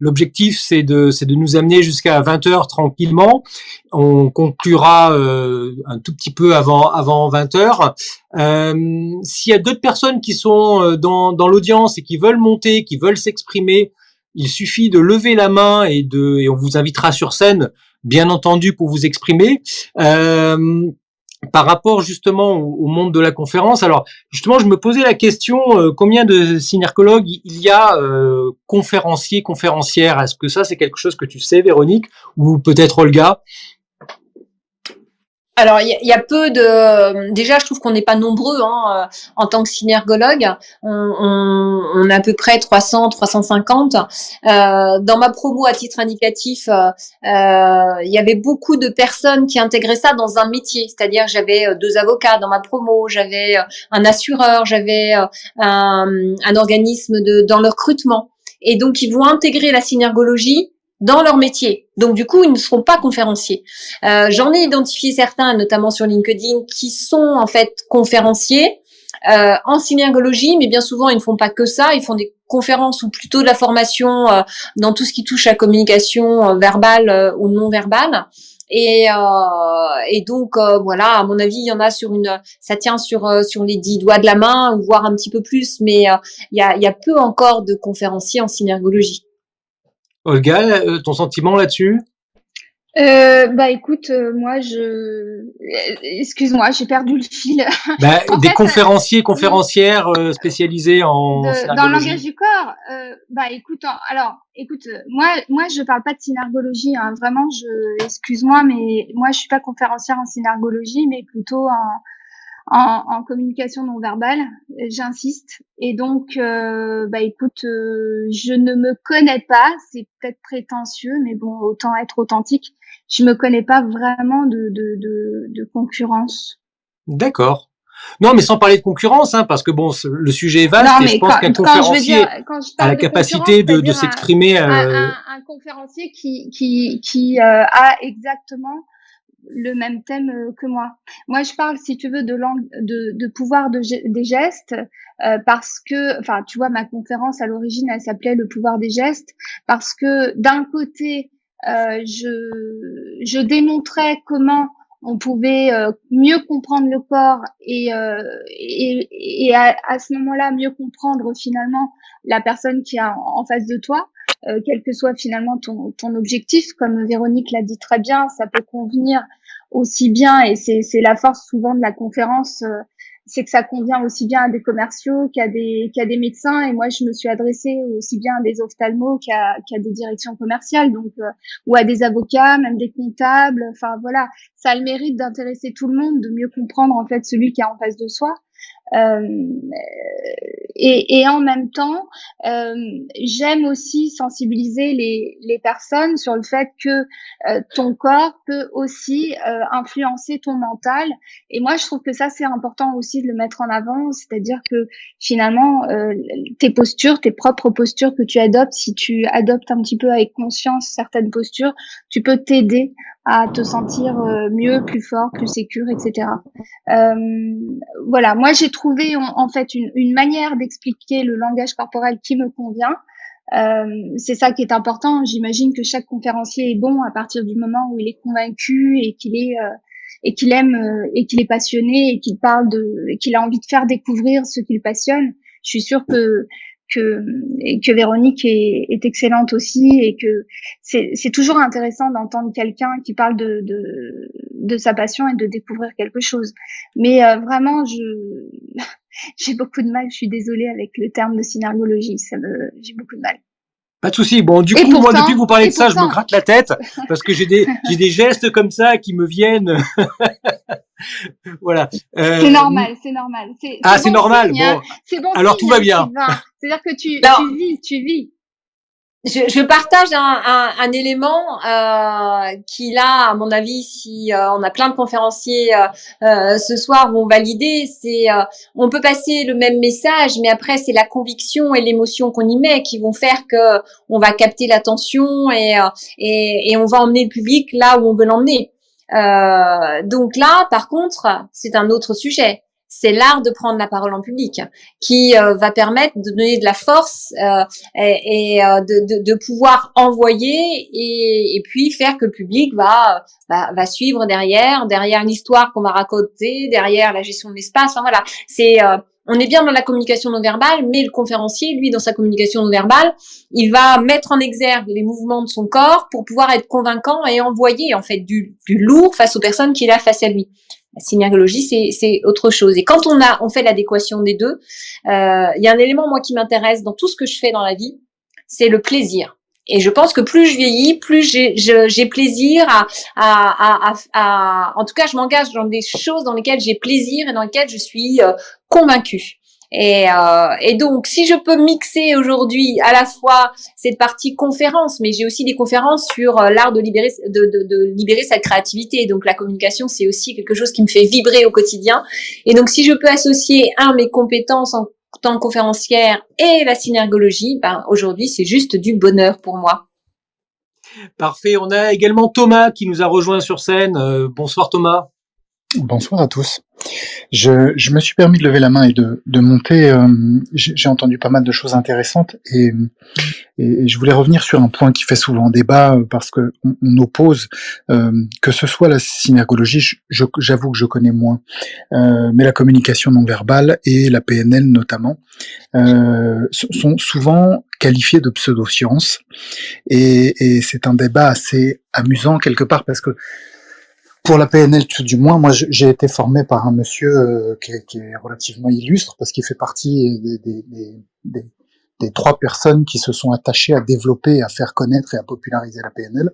l'objectif c'est de de nous amener jusqu'à 20 heures tranquillement. On conclura euh, un tout petit peu avant avant 20 heures. Euh, S'il y a d'autres personnes qui sont euh, dans dans l'audience et qui veulent monter, qui veulent s'exprimer, il suffit de lever la main et de et on vous invitera sur scène bien entendu pour vous exprimer. Euh, par rapport justement au, monde de la conférence. Alors justement, je me posais la question euh, combien de synergologues il y a euh, conférenciers, conférencières? Est-ce que ça c'est quelque chose que tu sais, Véronique, ou peut-être Olga? Alors, il y, a peu de. Déjà, je trouve qu'on n'est pas nombreux hein, euh, en tant que synergologue. On, on, on, a à peu près 300, 350. Euh, dans ma promo, à titre indicatif, euh, euh, il y avait beaucoup de personnes qui intégraient ça dans un métier. C'est-à-dire, j'avais deux avocats dans ma promo, j'avais un assureur, j'avais un, un organisme de, dans le recrutement. Et donc, ils vont intégrer la synergologie dans leur métier. Donc du coup, ils ne seront pas conférenciers. Euh, J'en ai identifié certains, notamment sur LinkedIn, qui sont en fait conférenciers euh, en synergologie, mais bien souvent, ils ne font pas que ça. Ils font des conférences ou plutôt de la formation euh, dans tout ce qui touche à communication euh, verbale euh, ou non verbale. Et, euh, et donc voilà, à mon avis, il y en a sur une, ça tient sur sur les dix doigts de la main, voire un petit peu plus, mais il y a y a peu encore de conférenciers en synergologie. Olga, ton sentiment là-dessus? Euh, bah écoute, euh, moi je, euh, excuse-moi, j'ai perdu le fil. Bah, des conférenciers, conférencières spécialisés en dans le langage du corps. bah écoute, alors écoute, moi moi je parle pas de synergologie, hein, vraiment, je, excuse-moi, mais moi je suis pas conférencière en synergologie, mais plutôt en en, en, communication non verbale, j'insiste. Et donc, euh, bah écoute, euh, je ne me connais pas, c'est peut-être prétentieux, mais bon, autant être authentique. Je me connais pas vraiment de, de, de, de concurrence. D'accord. Non, mais sans parler de concurrence, hein, parce que bon, le sujet est vaste et je pense qu'un conférencier a la capacité de, de s'exprimer. Un, un, euh, un, conférencier qui, qui, qui euh, a exactement le même thème euh, que moi. Moi, je parle, si tu veux, de langue, de, pouvoir de, des gestes, euh, parce que, enfin, tu vois, ma conférence à l'origine, elle s'appelait le pouvoir des gestes, parce que d'un côté, euh, je, je démontrais comment on pouvait mieux comprendre le corps et, euh, et, et à, ce moment-là mieux comprendre finalement la personne qui est en face de toi. Euh, quel que soit finalement ton, ton objectif. Comme Véronique l'a dit très bien, ça peut convenir aussi bien, et c'est la force souvent de la conférence, euh, c'est que ça convient aussi bien à des commerciaux qu'à des, qu'à des médecins. Et moi, je me suis adressée aussi bien à des ophtalmos qu'à qu'à des directions commerciales, donc euh, ou à des avocats, même des comptables. Enfin voilà, ça a le mérite d'intéresser tout le monde, de mieux comprendre en fait celui qui est en face de soi. Euh, et, et, en même temps, euh, j'aime aussi sensibiliser les, les, personnes sur le fait que euh, ton corps peut aussi influencer ton mental. Et moi, je trouve que ça, c'est important aussi de le mettre en avant, c'est-à-dire que finalement, tes postures, tes propres postures que tu adoptes, si tu adoptes un petit peu avec conscience certaines postures, tu peux t'aider à te sentir mieux, plus fort, plus sécure, etc. Euh, voilà, moi j'ai trouvé en, fait une, une manière d'expliquer le langage corporel qui me convient. Euh, c'est ça qui est important. J'imagine que chaque conférencier est bon à partir du moment où il est convaincu et qu'il est euh, et qu'il aime euh, et qu'il est passionné et qu'il parle de qu'il a envie de faire découvrir ce qu'il passionne. Je suis sûre que que, que Véronique est, est, excellente aussi et que c'est toujours intéressant d'entendre quelqu'un qui parle de, de, de, sa passion et de découvrir quelque chose. Mais euh, vraiment, je j'ai beaucoup de mal, je suis désolée avec le terme de synergologie, ça me j'ai beaucoup de mal. Pas de souci. Bon, du coup, moi, depuis que vous parlez de ça, je me gratte la tête parce que j'ai des, j'ai des gestes comme ça qui me viennent. voilà. Euh, c'est normal, c'est normal. Ah, c'est normal. Bon. C'est bon. Alors tout va bien. C'est-à-dire que tu, tu vis, tu vis je, je, partage un, un, un élément euh, qui là, à mon avis, si euh, on a plein de conférenciers euh, euh ce soir vont valider, c'est euh, on peut passer le même message, mais après c'est la conviction et l'émotion qu'on y met qui vont faire que on va capter l'attention et, euh, et, et on va emmener le public là où on veut l'emmener. Donc là, par contre, c'est un autre sujet c'est l'art de prendre la parole en public qui euh, va permettre de donner de la force euh, et, euh, de, de, pouvoir envoyer et, et, puis faire que le public va, va, va suivre derrière, derrière l'histoire qu'on va raconter, derrière la gestion de l'espace. Enfin, voilà, c'est on est bien dans la communication non verbale, mais le conférencier, lui, dans sa communication non verbale, il va mettre en exergue les mouvements de son corps pour pouvoir être convaincant et envoyer en fait du, du lourd face aux personnes qu'il a face à lui. La synergologie, c'est autre chose. Et quand on a, on fait l'adéquation des deux, euh, il y a un élément moi qui m'intéresse dans tout ce que je fais dans la vie, c'est le plaisir. Et je pense que plus je vieillis, plus j'ai plaisir à, à, à, à, en tout cas, je m'engage dans des choses dans lesquelles j'ai plaisir et dans lesquelles je suis euh, convaincue. Et, euh, et, donc, si je peux mixer aujourd'hui à la fois cette partie conférence, mais j'ai aussi des conférences sur euh, l'art de libérer, de, de, de, libérer sa créativité. Donc, la communication, c'est aussi quelque chose qui me fait vibrer au quotidien. Et donc, si je peux associer un mes compétences en tant conférencière et la synergologie, ben aujourd'hui, c'est juste du bonheur pour moi. Parfait. On a également Thomas qui nous a rejoint sur scène. Euh, bonsoir Thomas. Bonsoir à tous. Je, je, me suis permis de lever la main et de, de monter. Euh, J'ai entendu pas mal de choses intéressantes et, et, je voulais revenir sur un point qui fait souvent débat euh, parce que on, on oppose euh, que ce soit la synergologie, j'avoue que je connais moins, euh, mais la communication non verbale et la PNL notamment euh, sont souvent qualifiées de pseudosciences et, et c'est un débat assez amusant quelque part parce que pour la PNL, tout du moins, moi j'ai été formé par un monsieur euh, qui, est, relativement illustre parce qu'il fait partie des, des, trois personnes qui se sont attachées à développer, à faire connaître et à populariser la PNL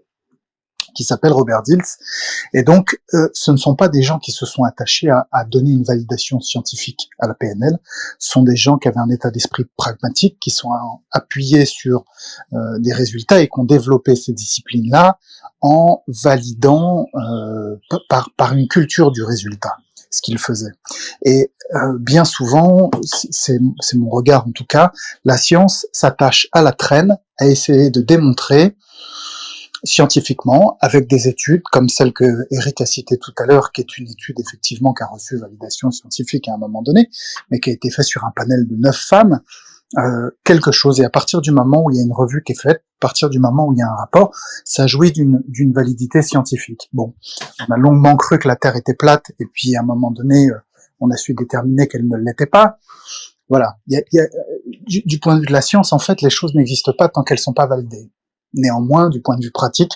qui s'appelle Robert Dills. Et donc, euh, ce ne sont pas des gens qui se sont attachés à, à, donner une validation scientifique à la PNL, ce sont des gens qui avaient un état d'esprit pragmatique, qui sont appuyés sur euh, des résultats et qui ont développé ces disciplines-là en validant euh, par, par une culture du résultat ce qu'ils faisaient. Et euh, bien souvent, c'est mon regard en tout cas, la science s'attache à la traîne, à essayer de démontrer scientifiquement avec des études comme celle que Eric a citée tout à l'heure, qui est une étude effectivement qui a reçu validation scientifique à un moment donné, mais qui a été faite sur un panel de neuf femmes, euh, quelque chose. Et à partir du moment où il y a une revue qui est faite, à partir du moment où il y a un rapport, ça jouit d'une validité scientifique. Bon, on a longuement cru que la Terre était plate, et puis à un moment donné, euh, on a su déterminer qu'elle ne l'était pas. Voilà. Y a, du, du, point de vue de la science, en fait, les choses n'existent pas tant qu'elles sont pas validées. Néanmoins, du point de vue pratique,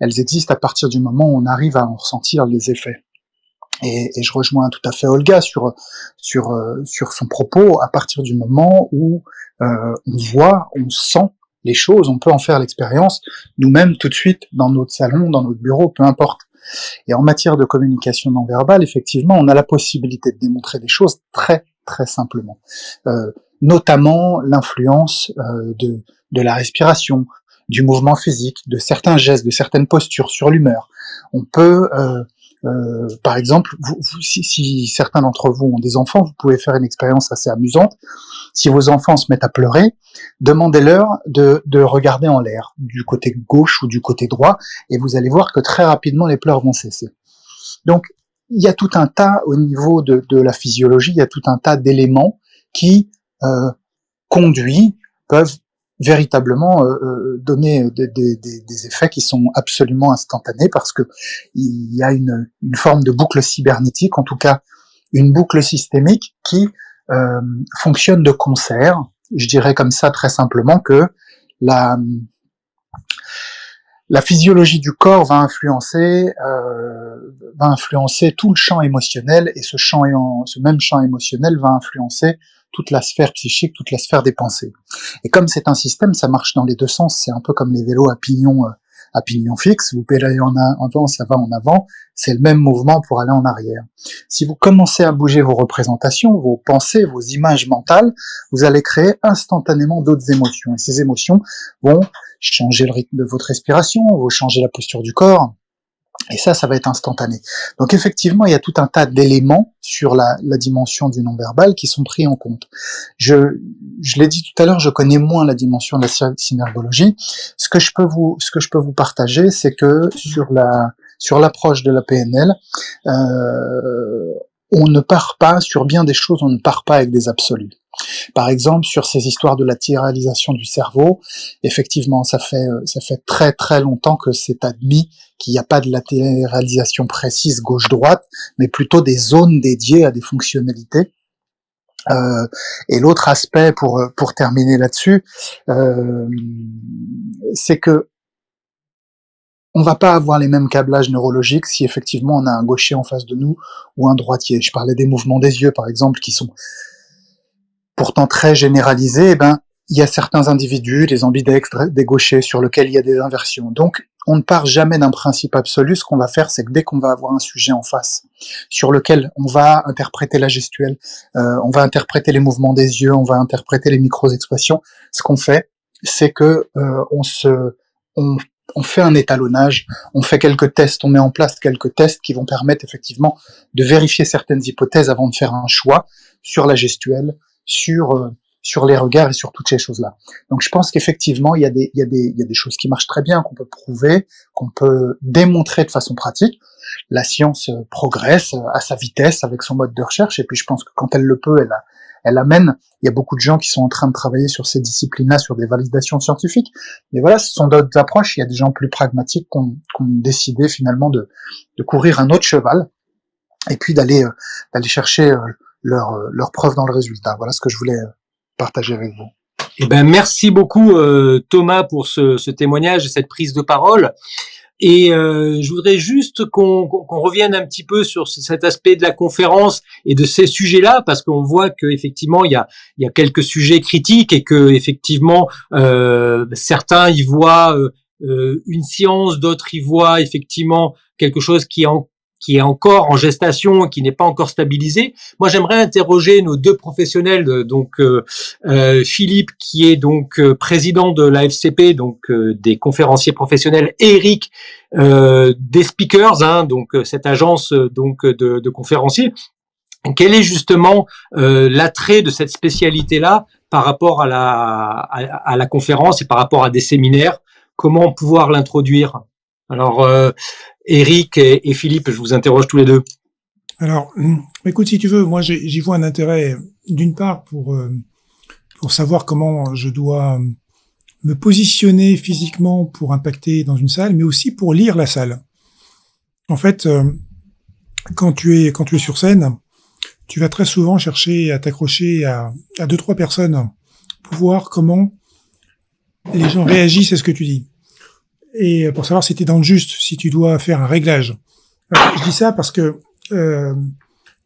elles existent à partir du moment où on arrive à en ressentir les effets. Et, et je rejoins tout à fait Olga sur sur euh, sur son propos. À partir du moment où euh, on voit, on sent les choses, on peut en faire l'expérience nous-mêmes tout de suite dans notre salon, dans notre bureau, peu importe. Et en matière de communication non verbale, effectivement, on a la possibilité de démontrer des choses très très simplement, euh, notamment l'influence euh, de de la respiration, du mouvement physique, de certains gestes, de certaines postures sur l'humeur. On peut, euh, euh, par exemple, si, certains d'entre vous ont des enfants, vous pouvez faire une expérience assez amusante. Si vos enfants se mettent à pleurer, demandez-leur de, de regarder en l'air, du côté gauche ou du côté droit, et vous allez voir que très rapidement les pleurs vont cesser. Donc, il y a tout un tas au niveau de, la physiologie, il y a tout un tas d'éléments qui euh, conduisent, peuvent véritablement euh, euh donner des, des, des, effets qui sont absolument instantanés parce que il y a une, une forme de boucle cybernétique, en tout cas une boucle systémique qui euh, fonctionne de concert. Je dirais comme ça très simplement que la la physiologie du corps va influencer euh, va influencer tout le champ émotionnel et ce champ ce même champ émotionnel va influencer toute la sphère psychique, toute la sphère des pensées. Et comme c'est un système, ça marche dans les deux sens. C'est un peu comme les vélos à pignon, euh, à pignon fixe. Vous pédalez en avant, ça va en avant. C'est le même mouvement pour aller en arrière. Si vous commencez à bouger vos représentations, vos pensées, vos images mentales, vous allez créer instantanément d'autres émotions. Et ces émotions vont changer le rythme de votre respiration, vont changer la posture du corps, et ça, ça va être instantané. Donc effectivement, il y a tout un tas d'éléments sur la, la, dimension du non-verbal qui sont pris en compte. Je, je l'ai dit tout à l'heure, je connais moins la dimension de la synergologie. Ce que je peux vous, ce que je peux vous partager, c'est que sur la, sur l'approche de la PNL, euh, on ne part pas sur bien des choses, on ne part pas avec des absolus. Par exemple, sur ces histoires de latéralisation du cerveau, effectivement, ça fait ça fait très très longtemps que c'est admis qu'il n'y a pas de latéralisation précise gauche-droite, mais plutôt des zones dédiées à des fonctionnalités. Euh, et l'autre aspect pour pour terminer là-dessus, euh, c'est que on va pas avoir les mêmes câblages neurologiques si effectivement on a un gaucher en face de nous ou un droitier. Je parlais des mouvements des yeux par exemple qui sont pourtant très généralisés. Eh ben il y a certains individus, des ambidextres, des gauchers, sur lesquels il y a des inversions. Donc, on ne part jamais d'un principe absolu. Ce qu'on va faire, c'est que dès qu'on va avoir un sujet en face, sur lequel on va interpréter la gestuelle, euh, on va interpréter les mouvements des yeux, on va interpréter les micro-expressions, ce qu'on fait, c'est que euh, on se, on on fait un étalonnage, on fait quelques tests, on met en place quelques tests qui vont permettre effectivement de vérifier certaines hypothèses avant de faire un choix sur la gestuelle, sur euh, sur les regards et sur toutes ces choses-là. Donc je pense qu'effectivement il y a des il y a des il y a des choses qui marchent très bien qu'on peut prouver, qu'on peut démontrer de façon pratique. la science progresse à sa vitesse avec son mode de recherche. Et puis je pense que quand elle le peut, elle, elle amène. Il y a beaucoup de gens qui sont en train de travailler sur ces disciplines-là, sur des validations scientifiques. Mais voilà, ce sont d'autres approches. Il y a des gens plus pragmatiques qui ont, décidé finalement de, de courir un autre cheval et puis d'aller d'aller chercher leur, leur preuve dans le résultat. Voilà ce que je voulais partager avec vous. Eh ben, merci beaucoup euh, Thomas pour ce, ce, témoignage et cette prise de parole. Et euh, je voudrais juste qu'on revienne un petit peu sur cet aspect de la conférence et de ces sujets-là, parce qu'on voit qu'effectivement il y a, il y a quelques sujets critiques et que effectivement euh, certains y voient euh, une science, d'autres y voient effectivement quelque chose qui est en qui est encore en gestation, qui n'est pas encore stabilisé. Moi, j'aimerais interroger nos deux professionnels, euh, donc euh, euh, Philippe, qui est donc président de la FCP, donc des conférenciers professionnels, et Eric des speakers, hein, donc cette agence donc de, conférenciers. Quel est justement l'attrait de cette spécialité-là par rapport à la, à la conférence et par rapport à des séminaires? Comment pouvoir l'introduire? Alors, Eric et, Philippe, je vous interroge tous les deux. Alors, hum, écoute, si tu veux, moi j'y vois un intérêt d'une part pour euh, pour savoir comment je dois me positionner physiquement pour impacter dans une salle, mais aussi pour lire la salle. En fait, euh, quand tu es quand tu es sur scène, tu vas très souvent chercher à t'accrocher à deux trois personnes pour voir comment les gens réagissent à ce que tu dis et pour savoir si tu es dans le juste, si tu dois faire un réglage. je dis ça parce que euh,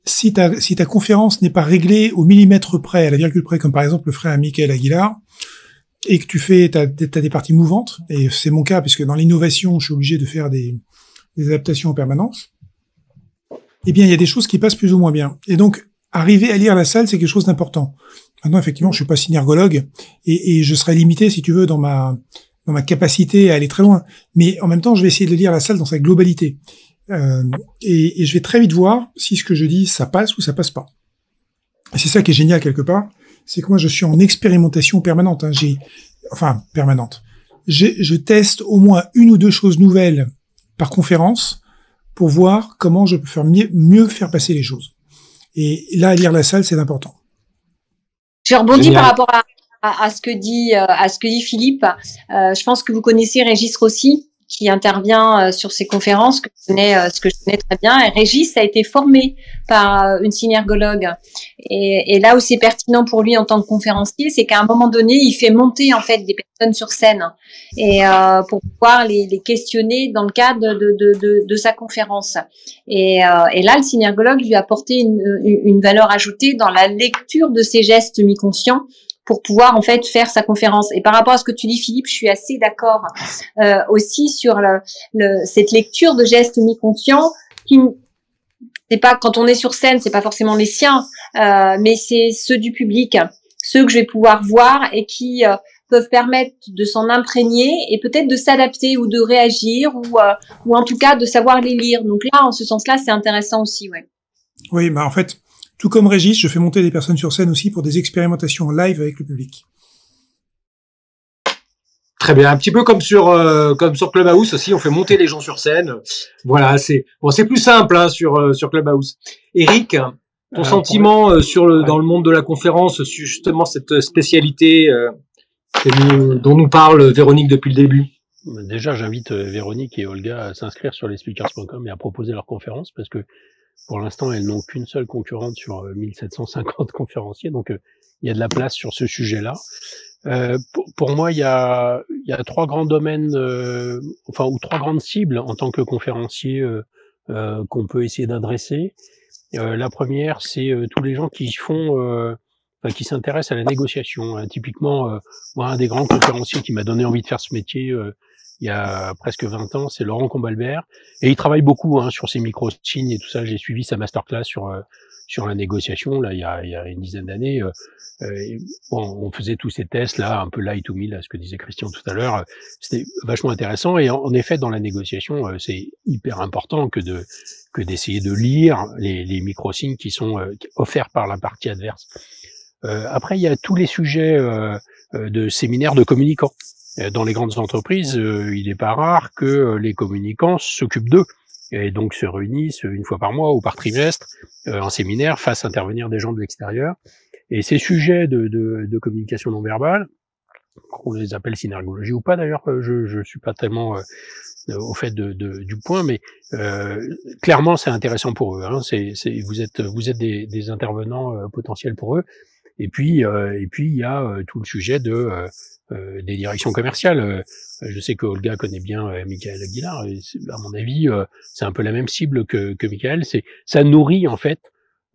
si, ta, si ta conférence n'est pas réglée au millimètre près, à la virgule près, comme par exemple le frère Michael Aguilar, et que tu fais, t'as, as des parties mouvantes, et c'est mon cas, puisque dans l'innovation, je suis obligé de faire des, des adaptations en permanence, eh bien, il y a des choses qui passent plus ou moins bien. Et donc, arriver à lire la salle, c'est quelque chose d'important. Maintenant, effectivement, je suis pas synergologue, et, et je serais limité, si tu veux, dans ma dans ma capacité à aller très loin. Mais en même temps, je vais essayer de lire la salle dans sa globalité. Euh, et, et, je vais très vite voir si ce que je dis, ça passe ou ça passe pas. Et c'est ça qui est génial quelque part, c'est que moi, je suis en expérimentation permanente. Hein. J'ai, enfin, permanente. Je teste au moins une ou deux choses nouvelles par conférence pour voir comment je peux faire mieux, mieux faire passer les choses. Et là, lire la salle, c'est important. Je rebondis par rapport à, à, ce que dit euh, à ce que dit Philippe. Euh, je pense que vous connaissez Régis Rossi qui intervient euh, sur ces conférences, que je connais, ce que je connais très bien. Et Régis a été formé par une synergologue. Et, et là où c'est pertinent pour lui en tant que conférencier, c'est qu'à un moment donné, il fait monter en fait des personnes sur scène et euh, pour pouvoir les, les, questionner dans le cadre de, de, de, de sa conférence. Et, euh, et, là, le synergologue lui a apporté une, une valeur ajoutée dans la lecture de ces gestes mi-conscients pour pouvoir en fait faire sa conférence. Et par rapport à ce que tu dis, Philippe, je suis assez d'accord euh, aussi sur le, le, cette lecture de gestes mi-conscients qui c'est pas quand on est sur scène, c'est pas forcément les siens, euh, mais c'est ceux du public, ceux que je vais pouvoir voir et qui euh, peuvent permettre de s'en imprégner et peut-être de s'adapter ou de réagir ou euh, ou en tout cas de savoir les lire. Donc là, en ce sens-là, c'est intéressant aussi, ouais. Oui, bah en fait, tout comme Régis, je fais monter des personnes sur scène aussi pour des expérimentations live avec le public. Très bien, un petit peu comme sur euh, comme sur Clubhouse aussi, on fait monter les gens sur scène. Voilà, c'est bon, c'est plus simple hein, sur euh, sur Clubhouse. Eric, ton euh, sentiment sur le dans le monde de la conférence sur justement cette spécialité dont nous parle Véronique depuis le début? Déjà, j'invite Véronique et Olga à s'inscrire sur lesspeakers.com et à proposer leur conférence parce que pour l'instant, elles n'ont qu'une seule concurrente sur 1750 euh, conférenciers, donc euh, il y a de la place sur ce sujet-là. Euh, pour, moi, il y a, y a trois grands domaines, euh, enfin ou trois grandes cibles en tant que conférencier euh, qu'on peut essayer d'adresser. la première, c'est tous les gens qui font, qui s'intéressent à la négociation. Hein. Typiquement, moi, un des grands conférenciers qui m'a donné envie de faire ce métier il y a presque 20 ans, c'est Laurent Combalbert. Et il travaille beaucoup hein, sur ses micro-signes et tout ça. J'ai suivi sa masterclass sur euh, sur la négociation là il y a, il y a une dizaine d'années. Euh, euh on faisait tous ces tests là, un peu light to me, là, ce que disait Christian tout à l'heure. C'était vachement intéressant. Et en, effet, dans la négociation, euh, c'est hyper important que de que d'essayer de lire les, les micro-signes qui sont offerts par la partie adverse. après, il y a tous les sujets de séminaires de communicants. Euh, dans les grandes entreprises, euh, il n'est pas rare que euh, les communicants s'occupent d'eux et donc se réunissent une fois par mois ou par trimestre en séminaire, fassent intervenir des gens de l'extérieur. Et ces sujets de, de, de communication non verbale, qu'on les appelle synergologie ou pas d'ailleurs, je je suis pas tellement au fait de, de, du point, mais euh, clairement c'est intéressant pour eux. Hein. C'est, vous êtes vous êtes des, des intervenants euh, potentiels pour eux. Et puis euh, et puis il y a tout le sujet de des directions commerciales. je sais que Olga connaît bien Michael Aguilar. Et à mon avis, c'est un peu la même cible que, que Michael. Ça nourrit en fait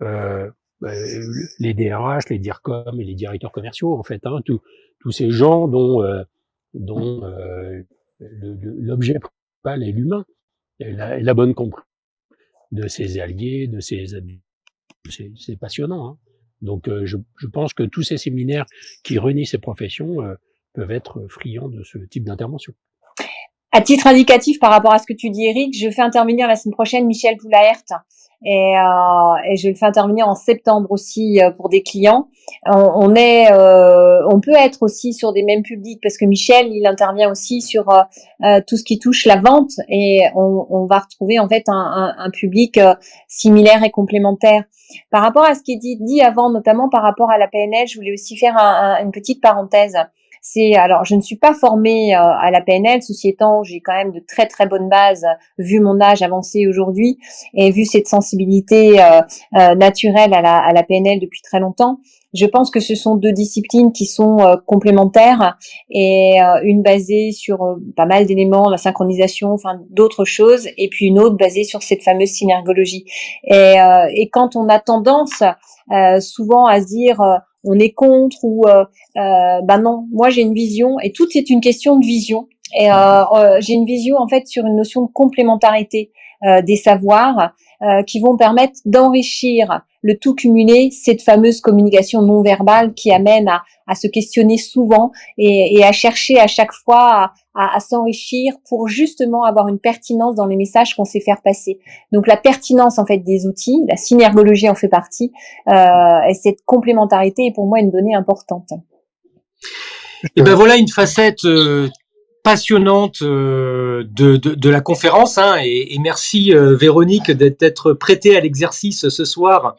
les DRH, les DIRCOM et les directeurs commerciaux en fait. Hein, tous ces gens dont dont l'objet et l'humain. Et la, la bonne compréhension de ces alliés, de ces c'est passionnant. Hein. Donc euh, je, je, pense que tous ces séminaires qui réunissent ces professions euh, peuvent être friands de ce type d'intervention. À titre indicatif par rapport à ce que tu dis, Eric, je fais intervenir la semaine prochaine Michel Poulaert et, euh, et, je le fais intervenir en septembre aussi euh, pour des clients. On, est, euh, on peut être aussi sur des mêmes publics parce que Michel, il intervient aussi sur tout ce qui touche la vente et on, va retrouver en fait un, public similaire et complémentaire. Par rapport à ce qui est dit, dit avant, notamment par rapport à la PNL, je voulais aussi faire un, une petite parenthèse c'est alors je ne suis pas formée euh, à la PNL, ceci étant, j'ai quand même de très très bonnes bases vu mon âge avancé aujourd'hui et vu cette sensibilité euh, euh, naturelle à la, à la PNL depuis très longtemps. Je pense que ce sont deux disciplines qui sont complémentaires et une basée sur pas mal d'éléments, la synchronisation, enfin d'autres choses, et puis une autre basée sur cette fameuse synergologie. Et, et quand on a tendance souvent à se dire on est contre ou euh, euh, bah non, moi j'ai une vision et tout est une question de vision. Et euh, euh, j'ai une vision en fait sur une notion de complémentarité des savoirs qui vont permettre d'enrichir le tout cumulé, cette fameuse communication non verbale qui amène à, à se questionner souvent et, et, à chercher à chaque fois à, à, s'enrichir pour justement avoir une pertinence dans les messages qu'on sait faire passer. Donc la pertinence en fait des outils, la synergologie en fait partie, euh, et cette complémentarité est pour moi une donnée importante. Et ben voilà une facette euh, passionnante euh, de, la conférence. Hein, et, merci euh, Véronique d'être prêtée à l'exercice ce soir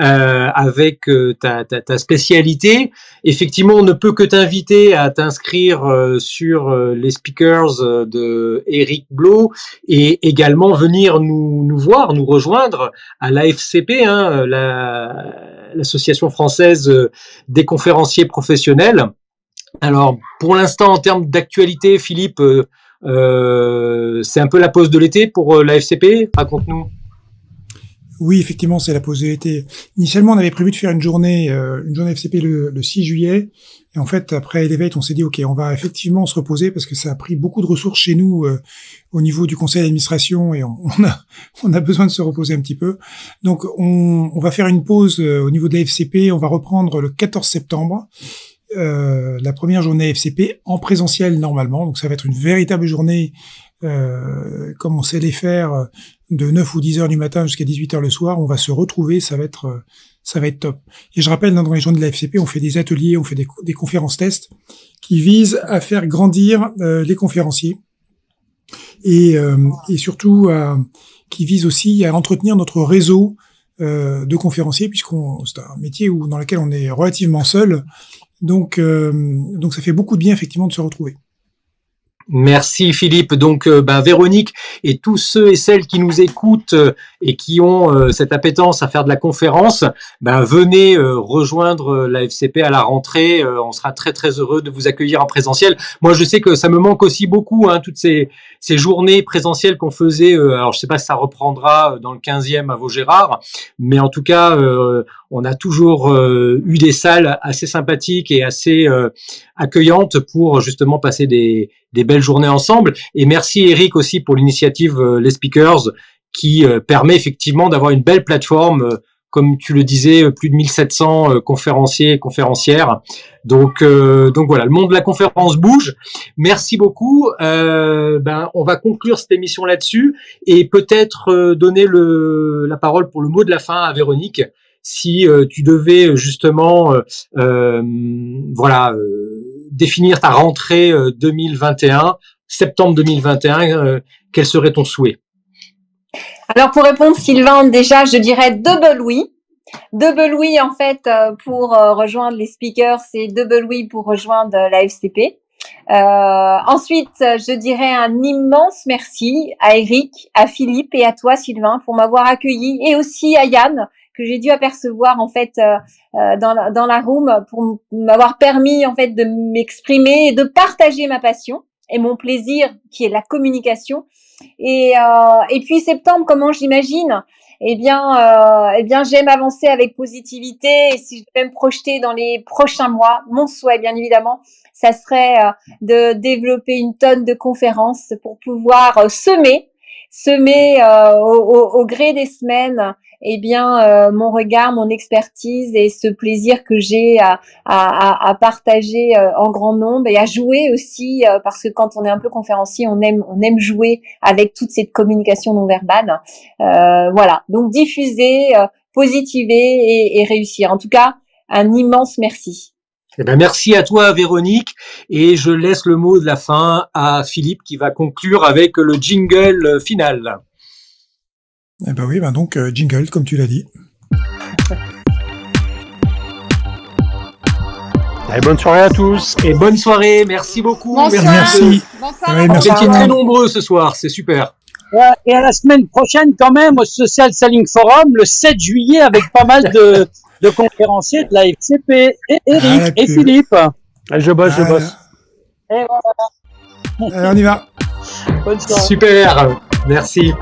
euh, avec ta, spécialité. Effectivement, on ne peut que t'inviter à t'inscrire sur les speakers de Eric Blo et également venir nous, nous voir, nous rejoindre à l'AFCP, hein, l'association française des conférenciers professionnels. Alors, pour l'instant, en termes d'actualité, Philippe, euh, euh, c'est un peu la pause de l'été pour euh, la FCP. Raconte-nous. Oui, effectivement, c'est la pause de l'été. Initialement, on avait prévu de faire une journée, une journée FCP le, le, 6 juillet. Et en fait, après l'éveil, on s'est dit, OK, on va effectivement se reposer parce que ça a pris beaucoup de ressources chez nous au niveau du conseil d'administration et on, a, besoin de se reposer un petit peu. Donc, on, va faire une pause au niveau de la FCP. On va reprendre le 14 septembre. Euh, la première journée FCP en présentiel normalement. Donc ça va être une véritable journée euh, comme on sait les faire de 9 ou 10 heures du matin jusqu'à 18 heures le soir. On va se retrouver, ça va être ça va être top. Et je rappelle, dans les journées de la FCP, on fait des ateliers, on fait des, conférences tests qui visent à faire grandir euh, les conférenciers et, euh, et surtout qui visent aussi à entretenir notre réseau euh, de conférenciers, puisqu'on c'est un métier où, dans lequel on est relativement seul donc, euh, donc ça fait beaucoup de bien effectivement de se retrouver. Merci Philippe. Donc euh, ben, Véronique et tous ceux et celles qui nous écoutent euh, et qui ont euh, cette appétence à faire de la conférence, ben, venez rejoindre la FCP à la rentrée. on sera très très heureux de vous accueillir en présentiel. Moi je sais que ça me manque aussi beaucoup, hein, toutes ces, ces journées présentielles qu'on faisait. alors je sais pas si ça reprendra dans le 15e à Vaugérard, mais en tout cas on a toujours eu des salles assez sympathiques et assez accueillantes pour justement passer des des belles journées ensemble. Et merci Eric aussi pour l'initiative euh, Les Speakers qui euh, permet effectivement d'avoir une belle plateforme euh, comme tu le disais, plus de 1700 conférenciers et conférencières. Donc, donc voilà, le monde de la conférence bouge. Merci beaucoup. Euh, ben, on va conclure cette émission là-dessus et peut-être donner le, la parole pour le mot de la fin à Véronique. Si tu devais justement, voilà définir ta rentrée 2021, euh, septembre 2021, euh, quel serait ton souhait? Alors pour répondre Sylvain, déjà je dirais double oui. Double oui en fait euh, pour euh, rejoindre les speakers, c'est double oui pour rejoindre la FCP. Euh, ensuite, je dirais un immense merci à Eric, à Philippe et à toi Sylvain pour m'avoir accueilli et aussi à Yann que j'ai dû apercevoir en fait euh, euh, dans, la, dans la room pour m'avoir permis en fait de m'exprimer et de partager ma passion et mon plaisir qui est la communication. Et, euh, et puis septembre, comment j'imagine? Eh bien, euh, eh bien, j'aime avancer avec positivité. Et si je vais me projeter dans les prochains mois, mon souhait, bien évidemment, ça serait euh, de développer une tonne de conférences pour pouvoir euh, semer, semer euh, au, au, gré des semaines eh bien euh, mon regard, mon expertise et ce plaisir que j'ai à, à, à, partager euh, en grand nombre et à jouer aussi euh, parce que quand on est un peu conférencier, on aime on aime jouer avec toute cette communication non verbale. voilà, donc diffuser, positiver et, et réussir. En tout cas, un immense merci. Eh ben, merci à toi, Véronique. Et je laisse le mot de la fin à Philippe qui va conclure avec le jingle final. Eh ben oui, ben donc euh, jingle, comme tu l'as dit. Et bonne soirée à tous. Et bonne soirée. Merci beaucoup. Bonsoir. Merci. Bonsoir. Ouais, merci. Vous étiez très nombreux ce soir. C'est super. Ouais, Et à la semaine prochaine, quand même, au Social Selling Forum, le 7 juillet, avec pas mal de, de conférenciers de la FCP, et Eric Ah, et. Philippe. Je bosse, je Ah, bosse. Et voilà. Allez, on y va. Bonne soirée. Super. Merci.